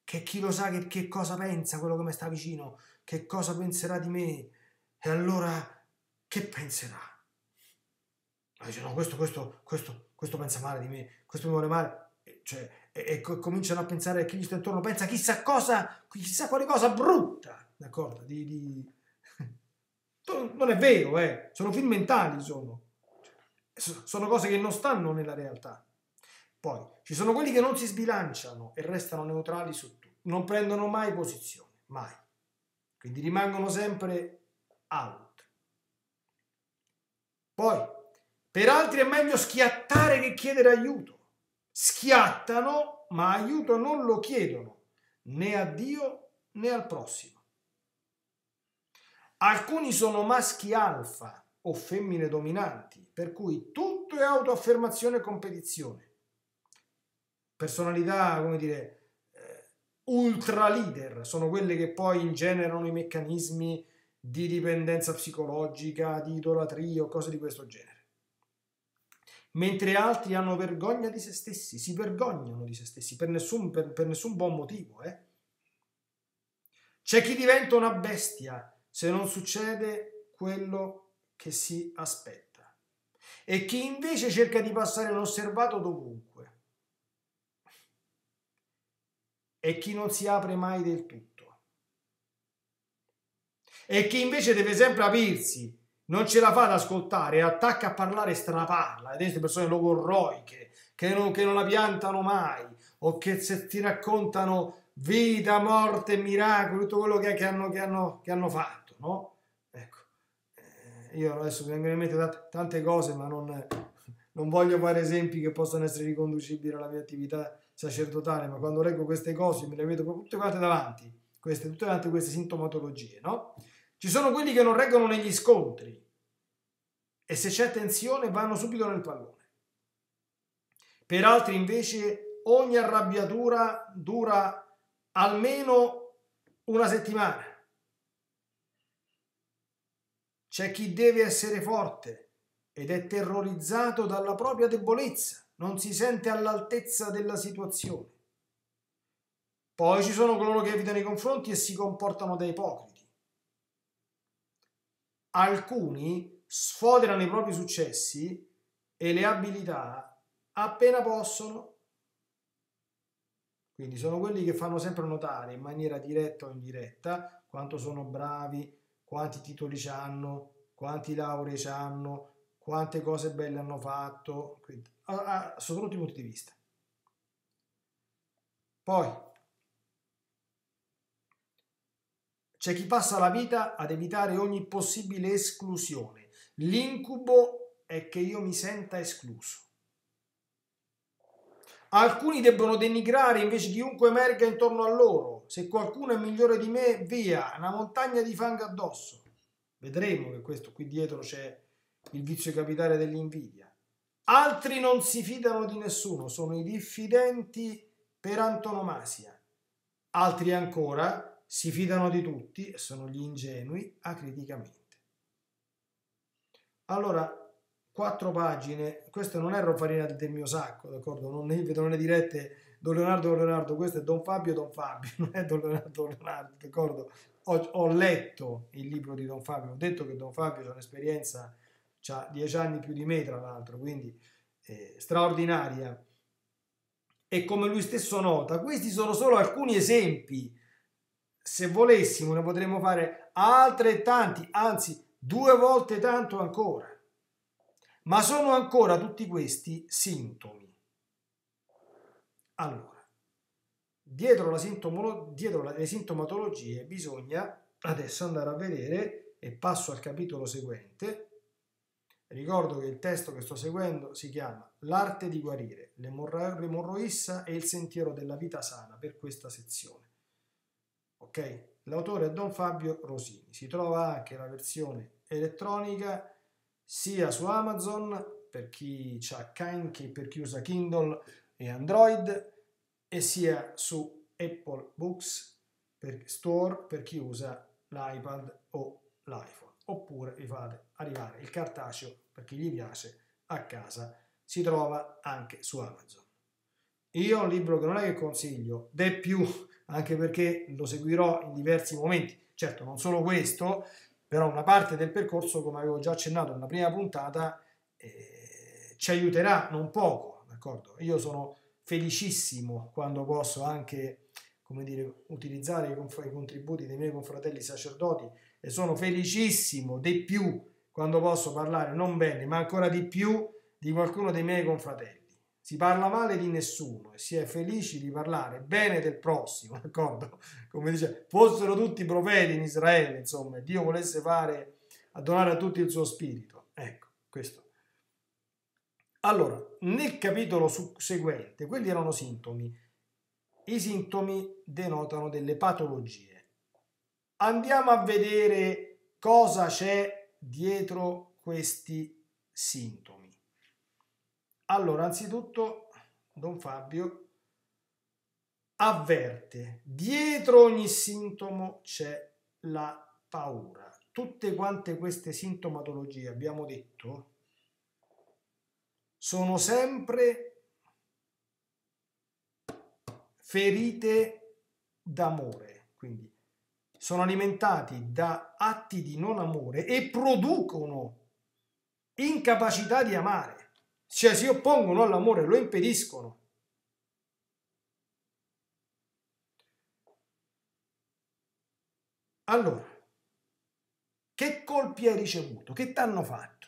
che chi lo sa che, che cosa pensa quello che mi sta vicino, che cosa penserà di me. E allora che penserà? Ma dice no, questo, questo, questo, questo pensa male di me, questo mi vuole male, cioè, e, e cominciano a pensare a chi gli sta intorno, pensa chissà cosa, chissà quale cosa brutta, d'accordo? Di, di... Non è vero, eh. sono film mentali, sono. Sono cose che non stanno nella realtà. Poi ci sono quelli che non si sbilanciano e restano neutrali su tutto, non prendono mai posizione, mai. Quindi rimangono sempre out. Poi, per altri è meglio schiattare che chiedere aiuto schiattano, ma aiuto non lo chiedono né a Dio né al prossimo. Alcuni sono maschi alfa o femmine dominanti, per cui tutto è autoaffermazione e competizione. Personalità, come dire, eh, ultra leader, sono quelle che poi ingenerano i meccanismi di dipendenza psicologica, di idolatria o cose di questo genere mentre altri hanno vergogna di se stessi, si vergognano di se stessi per nessun, per, per nessun buon motivo. Eh? C'è chi diventa una bestia se non succede quello che si aspetta e chi invece cerca di passare inosservato dovunque e chi non si apre mai del tutto e chi invece deve sempre aprirsi non ce la fa ad ascoltare, attacca a parlare e straparla, ed queste persone logorroiche, che non, che non la piantano mai, o che se ti raccontano vita, morte, miracoli, tutto quello che, che, hanno, che, hanno, che hanno fatto. no? Ecco, eh, io adesso mi vengono in mente tante cose, ma non, non voglio fare esempi che possano essere riconducibili alla mia attività sacerdotale, ma quando leggo queste cose me le vedo tutte quante davanti, queste, tutte quante queste sintomatologie, no? Ci sono quelli che non reggono negli scontri e se c'è tensione vanno subito nel pallone. Per altri invece ogni arrabbiatura dura almeno una settimana. C'è chi deve essere forte ed è terrorizzato dalla propria debolezza, non si sente all'altezza della situazione. Poi ci sono coloro che evitano i confronti e si comportano da ipocriti. Alcuni sfoderano i propri successi e le abilità appena possono quindi sono quelli che fanno sempre notare in maniera diretta o indiretta quanto sono bravi, quanti titoli hanno, quanti lauree hanno, quante cose belle hanno fatto, quindi, a, a, sotto tutti i punti di vista. Poi c'è chi passa la vita ad evitare ogni possibile esclusione. L'incubo è che io mi senta escluso. Alcuni debbono denigrare invece chiunque emerga intorno a loro. Se qualcuno è migliore di me, via, una montagna di fango addosso. Vedremo che questo qui dietro c'è il vizio capitale dell'invidia. Altri non si fidano di nessuno, sono i diffidenti per antonomasia. Altri ancora si fidano di tutti e sono gli ingenui acriticamente. Allora, quattro pagine, questo non è Rofarina del mio sacco, d'accordo? Non ne vedo le dirette Don Leonardo, Don Leonardo, questo è Don Fabio, Don Fabio, non è Don Leonardo, Don Leonardo, d'accordo? Ho, ho, letto il libro di Don Fabio, ho detto che Don Fabio ha un'esperienza, ha dieci anni più di me tra l'altro, quindi eh, straordinaria. E come lui stesso nota, questi sono solo alcuni esempi. Se volessimo ne potremmo fare altrettanti, anzi due volte tanto ancora. Ma sono ancora tutti questi sintomi. Allora, dietro, la sintomolo- dietro le sintomatologie bisogna adesso andare a vedere, e passo al capitolo seguente, Ricordo che il testo che sto seguendo si chiama L'arte di guarire, l'emorroissa e il sentiero della vita sana per questa sezione. Ok? L'autore è Don Fabio Rosini. Si trova anche la versione elettronica sia su Amazon per chi ha che per chi usa Kindle e Android e sia su Apple Books per Store per chi usa l'iPad o l'iPhone oppure vi fate arrivare il cartaceo per chi gli piace a casa. Si trova anche su Amazon. Io un libro che non è che consiglio de più anche perché lo seguirò in diversi momenti. Certo non solo questo però una parte del percorso, come avevo già accennato nella prima puntata, eh, ci aiuterà non poco, d'accordo? Io sono felicissimo quando posso anche, come dire, utilizzare i contributi dei miei confratelli sacerdoti e sono felicissimo di più quando posso parlare non bene, ma ancora di più di qualcuno dei miei confratelli si parla male di nessuno e si è felici di parlare bene del prossimo, d'accordo? Come dice, fossero tutti profeti in Israele, insomma, Dio volesse fare, a donare a tutti il suo spirito. Ecco, questo. Allora, nel capitolo seguente, quelli erano sintomi. I sintomi denotano delle patologie. Andiamo a vedere cosa c'è dietro questi sintomi. Allora, anzitutto, Don Fabio avverte, dietro ogni sintomo c'è la paura. Tutte quante queste sintomatologie, abbiamo detto, sono sempre ferite d'amore, quindi sono alimentati da atti di non amore e producono incapacità di amare cioè si oppongono all'amore, lo impediscono. Allora, che colpi hai ricevuto? Che ti hanno fatto?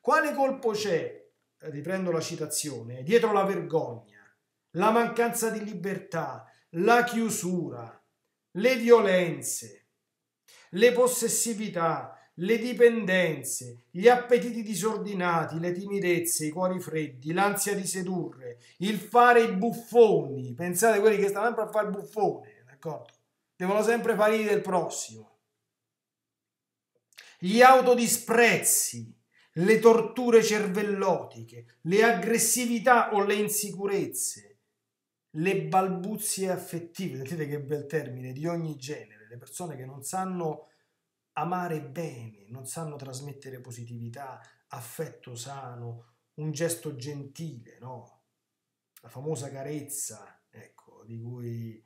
Quale colpo c'è, riprendo la citazione, dietro la vergogna, la mancanza di libertà, la chiusura, le violenze, le possessività, le dipendenze, gli appetiti disordinati, le timidezze, i cuori freddi, l'ansia di sedurre, il fare i buffoni. Pensate a quelli che stanno sempre a fare il buffone, d'accordo? Devono sempre fare i del prossimo. Gli autodisprezzi, le torture cervellotiche, le aggressività o le insicurezze, le balbuzie affettive, sentite che bel termine, di ogni genere, le persone che non sanno amare bene, non sanno trasmettere positività, affetto sano, un gesto gentile, no? La famosa carezza, ecco, di cui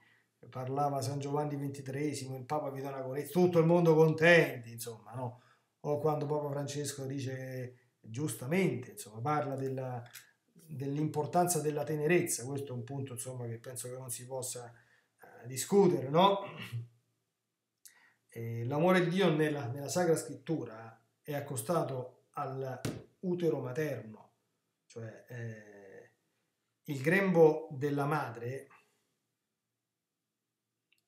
parlava San Giovanni XXIII, il Papa vi dà una carezza, tutto il mondo contenti, insomma, no? O quando Papa Francesco dice giustamente, insomma, parla della, dell'importanza della tenerezza, questo è un punto, insomma, che penso che non si possa uh, discutere, no? Eh, l'amore di Dio nella, nella, Sacra Scrittura è accostato all'utero materno, cioè eh, il grembo della madre,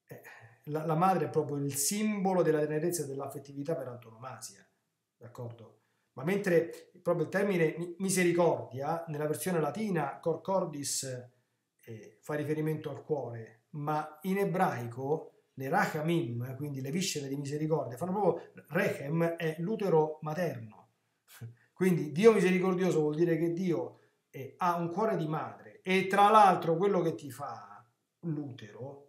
eh, la, la, madre è proprio il simbolo della tenerezza e dell'affettività per antonomasia, d'accordo? Ma mentre proprio il termine misericordia, nella versione latina, cor cordis, eh, fa riferimento al cuore, ma in ebraico le rachamim, quindi le viscere di misericordia, fanno proprio rechem è l'utero materno. Quindi Dio misericordioso vuol dire che Dio è, ha un cuore di madre e tra l'altro quello che ti fa l'utero,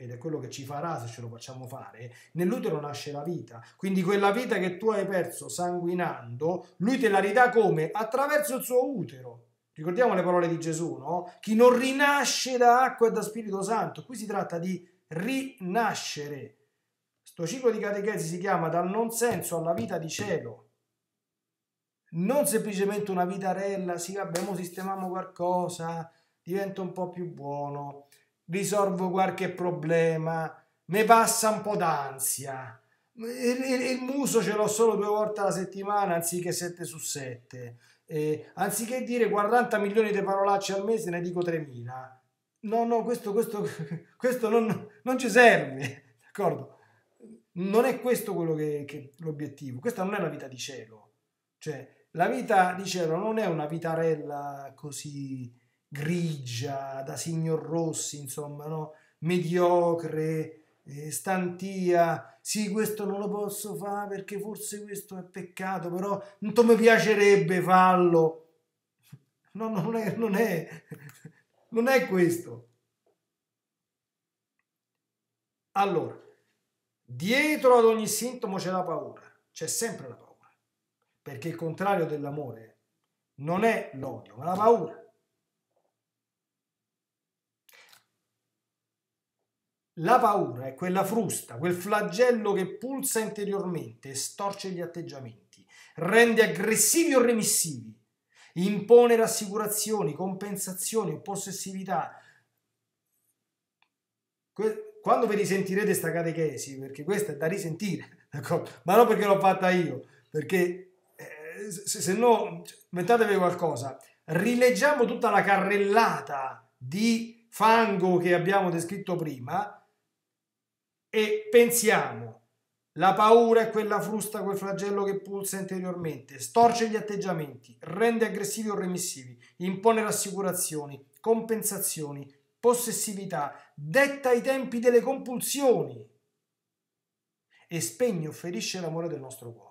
ed è quello che ci farà se ce lo facciamo fare, nell'utero nasce la vita. Quindi quella vita che tu hai perso sanguinando, lui te la ridà come? Attraverso il suo utero. Ricordiamo le parole di Gesù, no? Chi non rinasce da acqua e da Spirito Santo. Qui si tratta di rinascere. Sto ciclo di catechesi si chiama dal non senso alla vita di cielo. Non semplicemente una vita rella, sì vabbè, mo sistemiamo qualcosa, divento un po' più buono, risolvo qualche problema, mi passa un po' d'ansia. Il muso ce l'ho solo due volte alla settimana anziché 7 su 7. Eh, anziché dire 40 milioni di parolacce al mese ne dico 3.000 no, no, questo, questo, questo non, non, ci serve, d'accordo? Non è questo quello che, che l'obiettivo, questa non è la vita di cielo, cioè la vita di cielo non è una vitarella così grigia, da signor Rossi, insomma, no? mediocre, eh, stantia, sì, questo non lo posso fare perché forse questo è peccato, però non mi piacerebbe farlo. No, non è, non è, non è questo. Allora, dietro ad ogni sintomo c'è la paura, c'è sempre la paura, perché il contrario dell'amore non è l'odio, ma la paura. La paura è quella frusta, quel flagello che pulsa interiormente e storce gli atteggiamenti, rende aggressivi o remissivi, impone rassicurazioni, compensazioni o possessività. Quando vi risentirete sta catechesi, perché questa è da risentire, d'accordo? ma non perché l'ho fatta io, perché eh, se, se no, inventatevi qualcosa, rileggiamo tutta la carrellata di fango che abbiamo descritto prima e pensiamo la paura è quella frusta, quel flagello che pulsa interiormente, storce gli atteggiamenti, rende aggressivi o remissivi, impone rassicurazioni, compensazioni, possessività, detta i tempi delle compulsioni e spegne o ferisce l'amore del nostro cuore.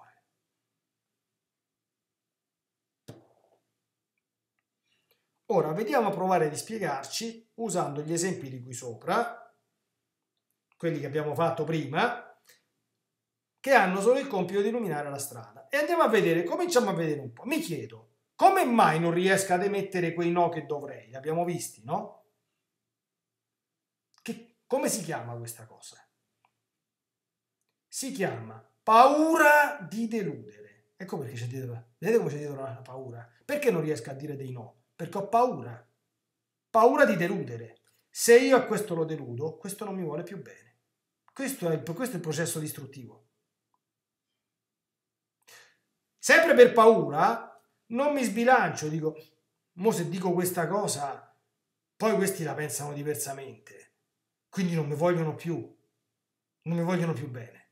Ora vediamo a provare di spiegarci usando gli esempi di qui sopra, quelli che abbiamo fatto prima, che hanno solo il compito di illuminare la strada. E andiamo a vedere, cominciamo a vedere un po'. Mi chiedo, come mai non riesco ad emettere quei no che dovrei? Li abbiamo visti, no? Che, come si chiama questa cosa? Si chiama paura di deludere. Ecco perché c'è dietro, vedete come c'è dietro la paura? Perché non riesco a dire dei no? Perché ho paura. Paura di deludere. Se io a questo lo deludo, questo non mi vuole più bene. Questo è, questo è il processo distruttivo. Sempre per paura, non mi sbilancio, dico, mo se dico questa cosa, poi questi la pensano diversamente, quindi non mi vogliono più, non mi vogliono più bene.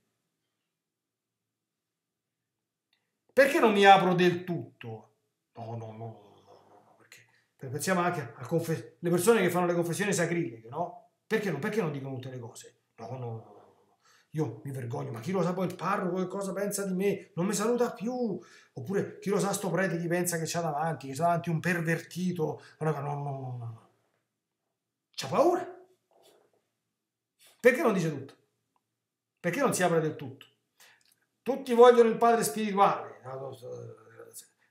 Perché non mi apro del tutto? No, no, no, no, no, no perché pensiamo anche alle persone che fanno le confessioni sacrileghe, no? Perché non, perché non dicono tutte le cose? No, no, no, io mi vergogno, ma chi lo sa poi il parroco che cosa pensa di me? Non mi saluta più. Oppure chi lo sa sto prete chi pensa che c'ha davanti, che c'ha davanti un pervertito. No, no, no, no, no. C'ha paura. Perché non dice tutto? Perché non si apre del tutto? Tutti vogliono il padre spirituale.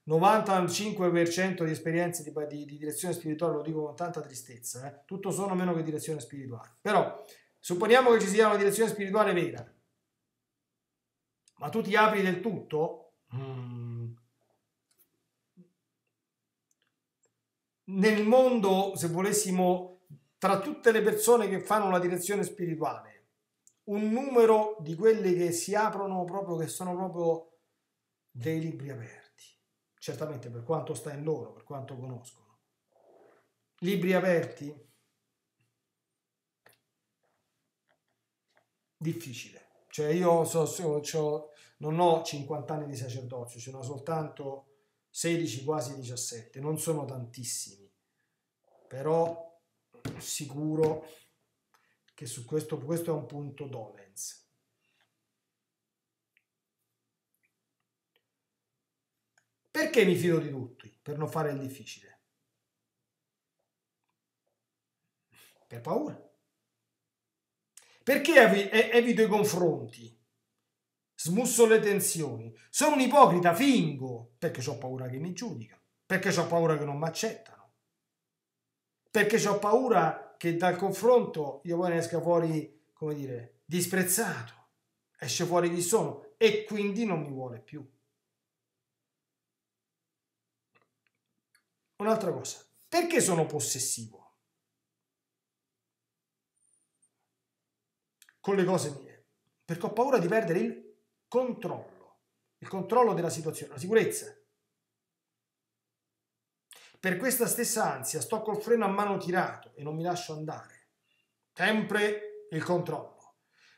95% di esperienze di, di, di, direzione spirituale, lo dico con tanta tristezza, eh? tutto sono meno che direzione spirituale. Però Supponiamo che ci sia una direzione spirituale vera, ma tu ti apri del tutto? Mm. Nel mondo, se volessimo, tra tutte le persone che fanno la direzione spirituale, un numero di quelli che si aprono proprio, che sono proprio dei libri aperti, certamente per quanto sta in loro, per quanto conoscono. Libri aperti difficile. Cioè io so, so, so, non ho 50 anni di sacerdozio, sono soltanto 16, quasi 17, non sono tantissimi, però sicuro che su questo, questo è un punto dolens. Perché mi fido di tutti? Per non fare il difficile. Per paura. Perché evito i confronti? Smusso le tensioni. Sono un ipocrita, fingo, perché ho paura che mi giudicano, perché ho paura che non mi accettano, perché ho paura che dal confronto io poi ne esca fuori, come dire, disprezzato, esce fuori chi sono e quindi non mi vuole più. Un'altra cosa, perché sono possessivo? Con le cose mie, perché ho paura di perdere il controllo, il controllo della situazione, la sicurezza. Per questa stessa ansia sto col freno a mano tirato e non mi lascio andare. Sempre il controllo.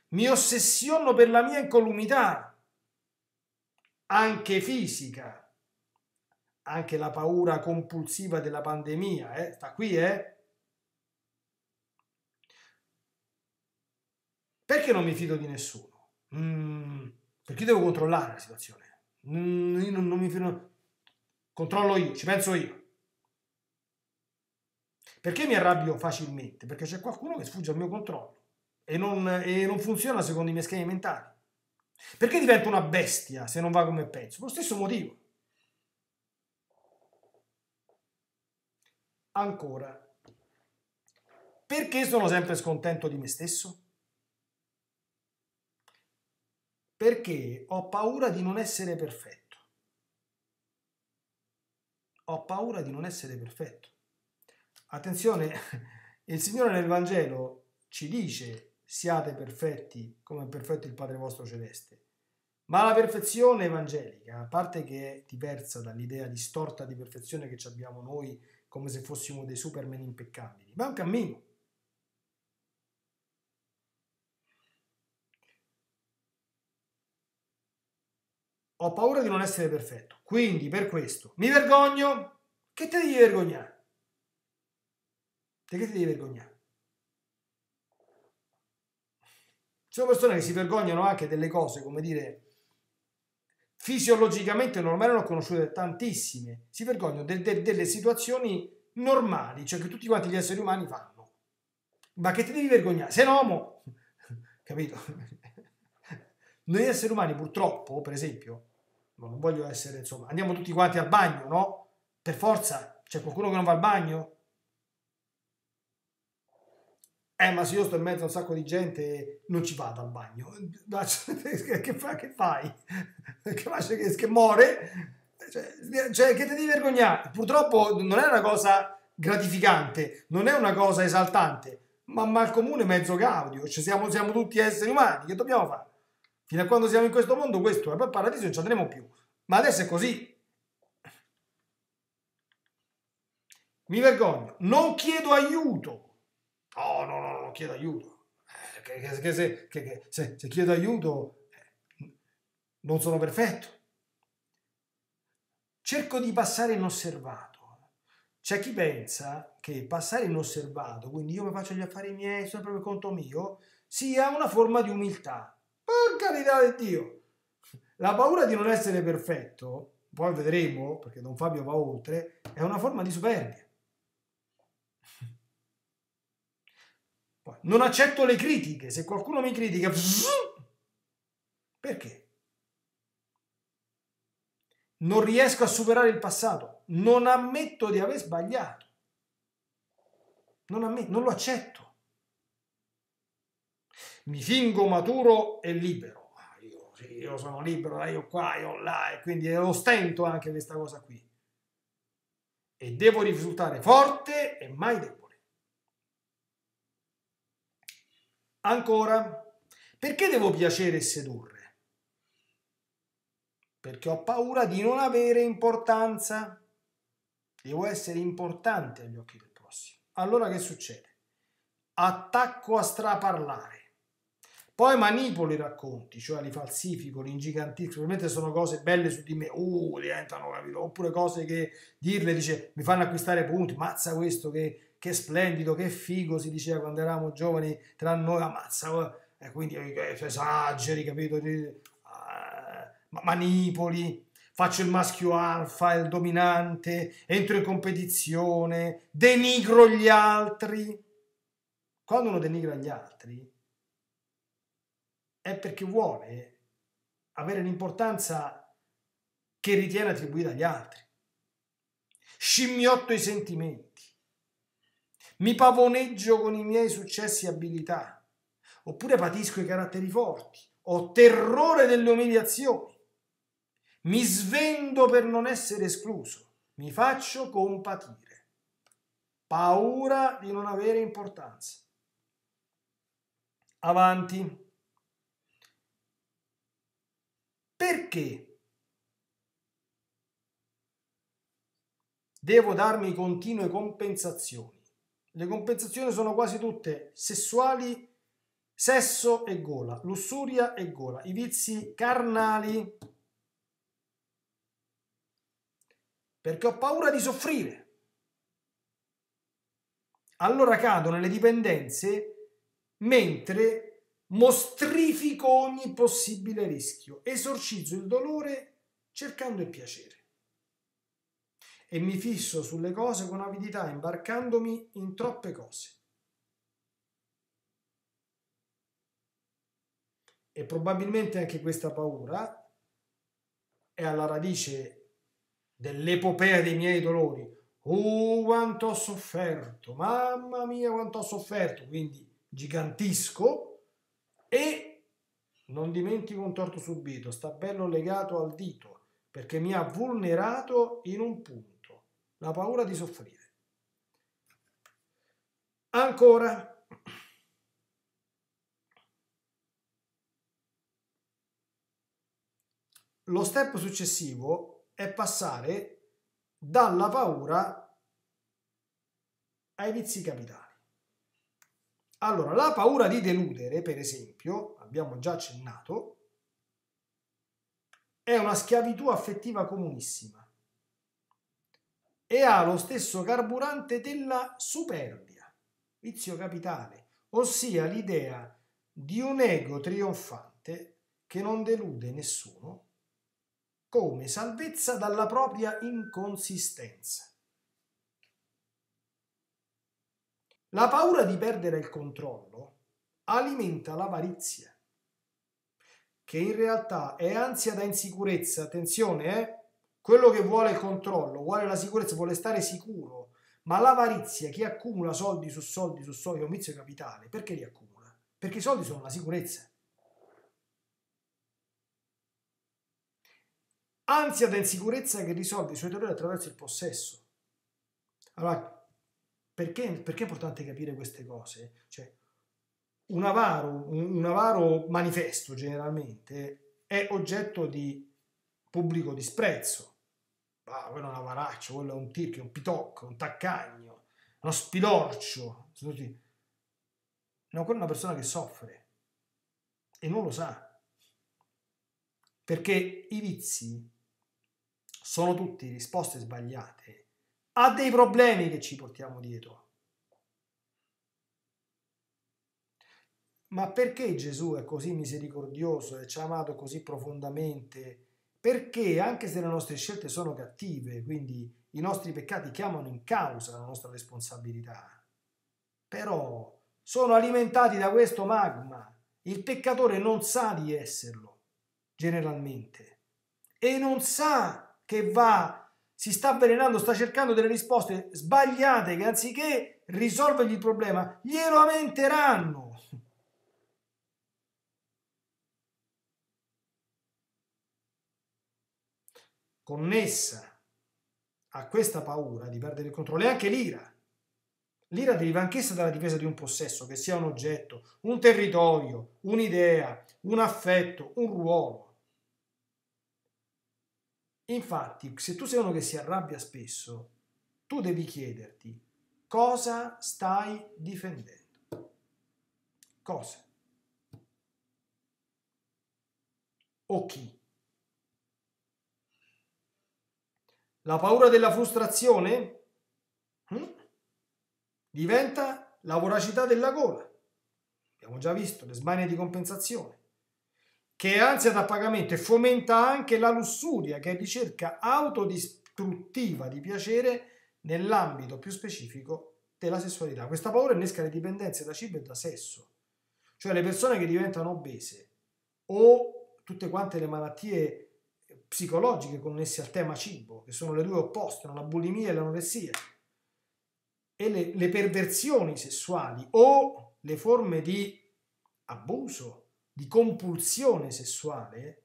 Mi ossessiono per la mia incolumità, anche fisica, anche la paura compulsiva della pandemia, eh? sta qui, eh? Perché non mi fido di nessuno? Mm, perché devo controllare la situazione. Mm, io non, non mi fido. Controllo io, ci penso io. Perché mi arrabbio facilmente? Perché c'è qualcuno che sfugge al mio controllo e non, e non funziona secondo i miei schemi mentali. Perché divento una bestia se non va come penso? Lo stesso motivo. Ancora, perché sono sempre scontento di me stesso? Perché ho paura di non essere perfetto. Ho paura di non essere perfetto. Attenzione, il Signore nel Vangelo ci dice siate perfetti come è perfetto il Padre vostro celeste. Ma la perfezione evangelica, a parte che è diversa dall'idea distorta di perfezione che abbiamo noi come se fossimo dei supermen impeccabili, ma è un cammino. Ho paura di non essere perfetto. Quindi per questo mi vergogno. Che te devi vergognare? Di che ti devi vergognare? Sono persone che si vergognano anche delle cose, come dire, fisiologicamente normali, ne ho conosciute tantissime, si vergognano de- de- delle situazioni normali, cioè che tutti quanti gli esseri umani fanno. Ma che ti devi vergognare? Sei un uomo, capito? Noi esseri umani purtroppo, per esempio, non voglio essere, insomma, andiamo tutti quanti al bagno, no? Per forza, c'è qualcuno che non va al bagno? Eh, ma se io sto in mezzo a un sacco di gente non ci vado al bagno. che, fa, che fai? Che, faccio, che, che muore? Cioè, cioè, che ti devi vergognare? Purtroppo non è una cosa gratificante, non è una cosa esaltante, ma, ma al comune mezzo gaudio, cioè siamo, siamo tutti esseri umani, che dobbiamo fare? Fino a quando siamo in questo mondo, questo è, al paradiso non ci andremo più. Ma adesso è così. Mi vergogno, non chiedo aiuto. Oh, no, no, non chiedo aiuto. Eh, che, che, se, che, se, se, chiedo aiuto eh, non sono perfetto. cerco di passare inosservato. C'è chi pensa che passare inosservato, quindi io mi faccio gli affari miei, sempre per conto mio, sia una forma di umiltà. Per carità di Dio! La paura di non essere perfetto, poi vedremo, perché Don Fabio va oltre, è una forma di superbia. Poi, non accetto le critiche. Se qualcuno mi critica, perché? Non riesco a superare il passato. Non ammetto di aver sbagliato. Non, ammetto, non lo accetto. Mi fingo maturo e libero. Ah, io, io sono libero, io qua, io là, e quindi lo stento anche questa cosa qui. E devo risultare forte e mai debole. Ancora, perché devo piacere e sedurre? Perché ho paura di non avere importanza. Devo essere importante agli occhi del prossimo. Allora che succede? Attacco a straparlare. Poi manipolo i racconti, cioè li falsifico, li ingigantisco, probabilmente sono cose belle su di me, uh, diventano, capito? Oppure cose che dirle dice mi fanno acquistare punti, mazza questo che che splendido, che figo, si diceva quando eravamo giovani tra noi, ammazza, e quindi eh, esageri, capito? Uh, manipoli, faccio il maschio alfa, il dominante, entro in competizione, denigro gli altri. Quando uno denigra gli altri è perché vuole avere l'importanza che ritiene attribuita agli altri. Scimmiotto i sentimenti mi pavoneggio con i miei successi e abilità, oppure patisco i caratteri forti, ho terrore delle umiliazioni, mi svendo per non essere escluso, mi faccio compatire, paura di non avere importanza. Avanti. Perché devo darmi continue compensazioni? Le compensazioni sono quasi tutte sessuali, sesso e gola, lussuria e gola, i vizi carnali. Perché ho paura di soffrire. Allora cado nelle dipendenze mentre mostrifico ogni possibile rischio, esorcizzo il dolore cercando il piacere. E mi fisso sulle cose con avidità, imbarcandomi in troppe cose. E probabilmente anche questa paura è alla radice dell'epopea dei miei dolori. Oh, quanto ho sofferto, mamma mia, quanto ho sofferto, quindi gigantisco e non dimentico un torto subito, sta bello legato al dito perché mi ha vulnerato in un punto la paura di soffrire. Ancora, lo step successivo è passare dalla paura ai vizi capitali. Allora, la paura di deludere, per esempio, abbiamo già accennato, è una schiavitù affettiva comunissima e ha lo stesso carburante della superbia, vizio capitale, ossia l'idea di un ego trionfante che non delude nessuno come salvezza dalla propria inconsistenza. La paura di perdere il controllo alimenta l'avarizia, che in realtà è ansia da insicurezza, attenzione, eh? quello che vuole il controllo, vuole la sicurezza, vuole stare sicuro, ma l'avarizia, chi accumula soldi su soldi su soldi, è un vizio capitale, perché li accumula? Perché i soldi sono la sicurezza. Ansia da insicurezza che risolve i suoi dolori attraverso il possesso. Allora, perché, perché è importante capire queste cose? Cioè, un avaro, un, un avaro manifesto generalmente è oggetto di pubblico disprezzo ah, quello è un avaraccio, quello è un tirchio, un pitocco, un taccagno, uno spilorcio. No, quello è una persona che soffre e non lo sa. Perché i vizi sono tutte risposte sbagliate a dei problemi che ci portiamo dietro. Ma perché Gesù è così misericordioso e ci ha amato così profondamente? Perché anche se le nostre scelte sono cattive, quindi i nostri peccati chiamano in causa la nostra responsabilità, però sono alimentati da questo magma. Il peccatore non sa di esserlo, generalmente, e non sa che va, si sta avvelenando, sta cercando delle risposte sbagliate che anziché risolvergli il problema, glielo aumenteranno. Connessa a questa paura di perdere il controllo è anche l'ira. L'ira deriva anch'essa dalla difesa di un possesso, che sia un oggetto, un territorio, un'idea, un affetto, un ruolo. Infatti, se tu sei uno che si arrabbia spesso, tu devi chiederti cosa stai difendendo. Cosa? O chi? La paura della frustrazione? Hm? diventa la voracità della gola. Abbiamo già visto le smanie di compensazione, che è ansia da pagamento e fomenta anche la lussuria, che è ricerca autodistruttiva di piacere nell'ambito più specifico della sessualità. Questa paura innesca le dipendenze da cibo e da sesso, cioè le persone che diventano obese o tutte quante le malattie psicologiche connesse al tema cibo, che sono le due opposte, la bulimia e l'anoressia e le, le perversioni sessuali o le forme di abuso, di compulsione sessuale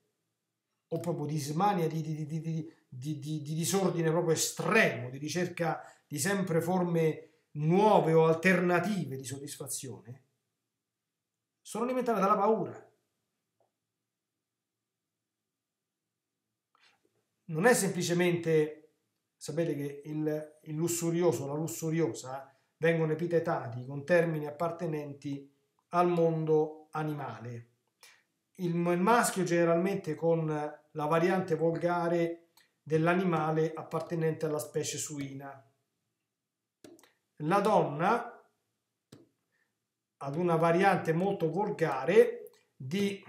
o proprio di smania, di, di, di, di, disordine proprio estremo, di ricerca di sempre forme nuove o alternative di soddisfazione, sono alimentate dalla paura. Non è semplicemente Sapete che il, il lussurioso, la lussuriosa vengono epitetati con termini appartenenti al mondo animale. Il, maschio generalmente con la variante volgare dell'animale appartenente alla specie suina. La donna ad una variante molto volgare di,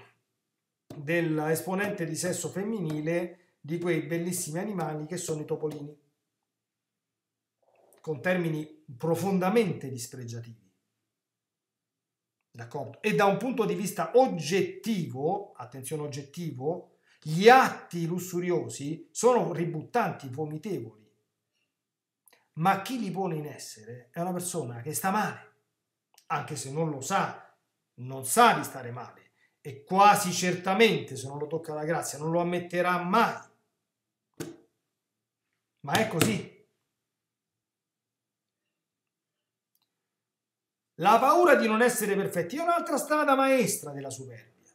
dell'esponente di sesso femminile di quei bellissimi animali che sono i topolini con termini profondamente dispregiativi. D'accordo? E da un punto di vista oggettivo, attenzione oggettivo, gli atti lussuriosi sono ributtanti, vomitevoli. Ma chi li pone in essere è una persona che sta male, anche se non lo sa, non sa di stare male e quasi certamente, se non lo tocca la grazia, non lo ammetterà mai. Ma è così. La paura di non essere perfetti è un'altra strada maestra della superbia.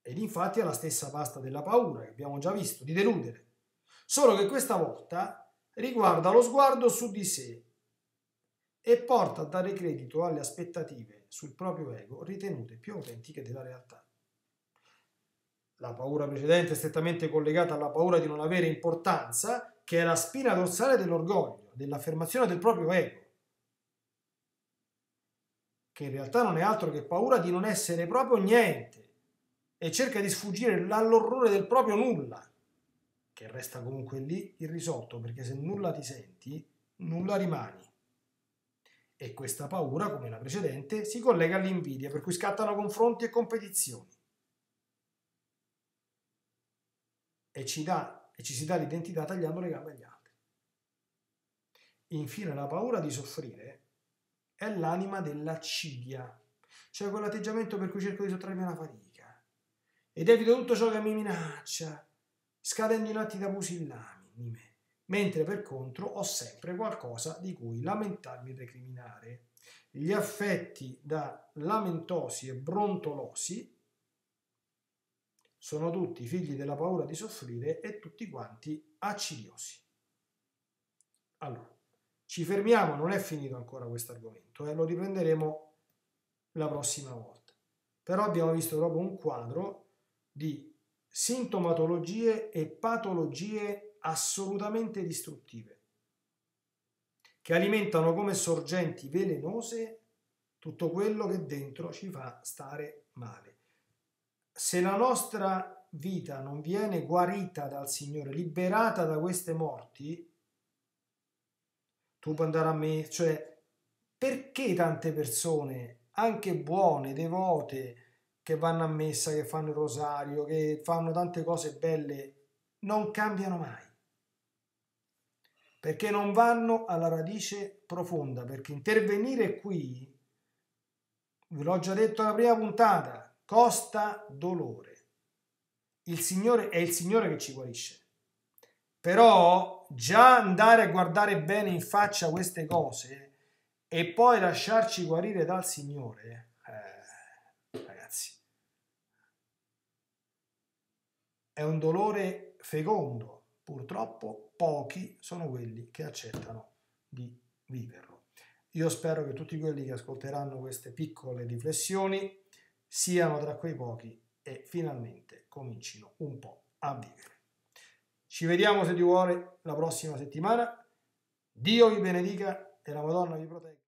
Ed infatti è la stessa pasta della paura che abbiamo già visto, di deludere. Solo che questa volta riguarda lo sguardo su di sé e porta a dare credito alle aspettative sul proprio ego ritenute più autentiche della realtà. La paura precedente è strettamente collegata alla paura di non avere importanza, che è la spina dorsale dell'orgoglio, dell'affermazione del proprio ego che in realtà non è altro che paura di non essere proprio niente e cerca di sfuggire all'orrore del proprio nulla, che resta comunque lì irrisolto, perché se nulla ti senti, nulla rimani. E questa paura, come la precedente, si collega all'invidia, per cui scattano confronti e competizioni. E ci, dà, e ci si dà l'identità tagliando le gambe agli altri. Infine la paura di soffrire è l'anima dell'accidia, cioè quell'atteggiamento per cui cerco di sottrarmi alla fatica ed evito tutto ciò che mi minaccia, scadendo in atti da pusillami di me, mentre per contro ho sempre qualcosa di cui lamentarmi e recriminare. Gli affetti da lamentosi e brontolosi sono tutti figli della paura di soffrire e tutti quanti accidiosi. Allora, ci fermiamo, non è finito ancora questo argomento, eh, lo riprenderemo la prossima volta. Però abbiamo visto proprio un quadro di sintomatologie e patologie assolutamente distruttive, che alimentano come sorgenti velenose tutto quello che dentro ci fa stare male. Se la nostra vita non viene guarita dal Signore, liberata da queste morti, tu puoi andare a me, cioè perché tante persone, anche buone, devote, che vanno a messa, che fanno il rosario, che fanno tante cose belle, non cambiano mai. Perché non vanno alla radice profonda, perché intervenire qui, ve l'ho già detto alla prima puntata, costa dolore. Il Signore è il Signore che ci guarisce. Però già andare a guardare bene in faccia queste cose e poi lasciarci guarire dal Signore, È un dolore fecondo, purtroppo pochi sono quelli che accettano di viverlo. Io spero che tutti quelli che ascolteranno queste piccole riflessioni siano tra quei pochi e finalmente comincino un po' a vivere. Ci vediamo se Dio vuole la prossima settimana. Dio vi benedica e la Madonna vi protegga.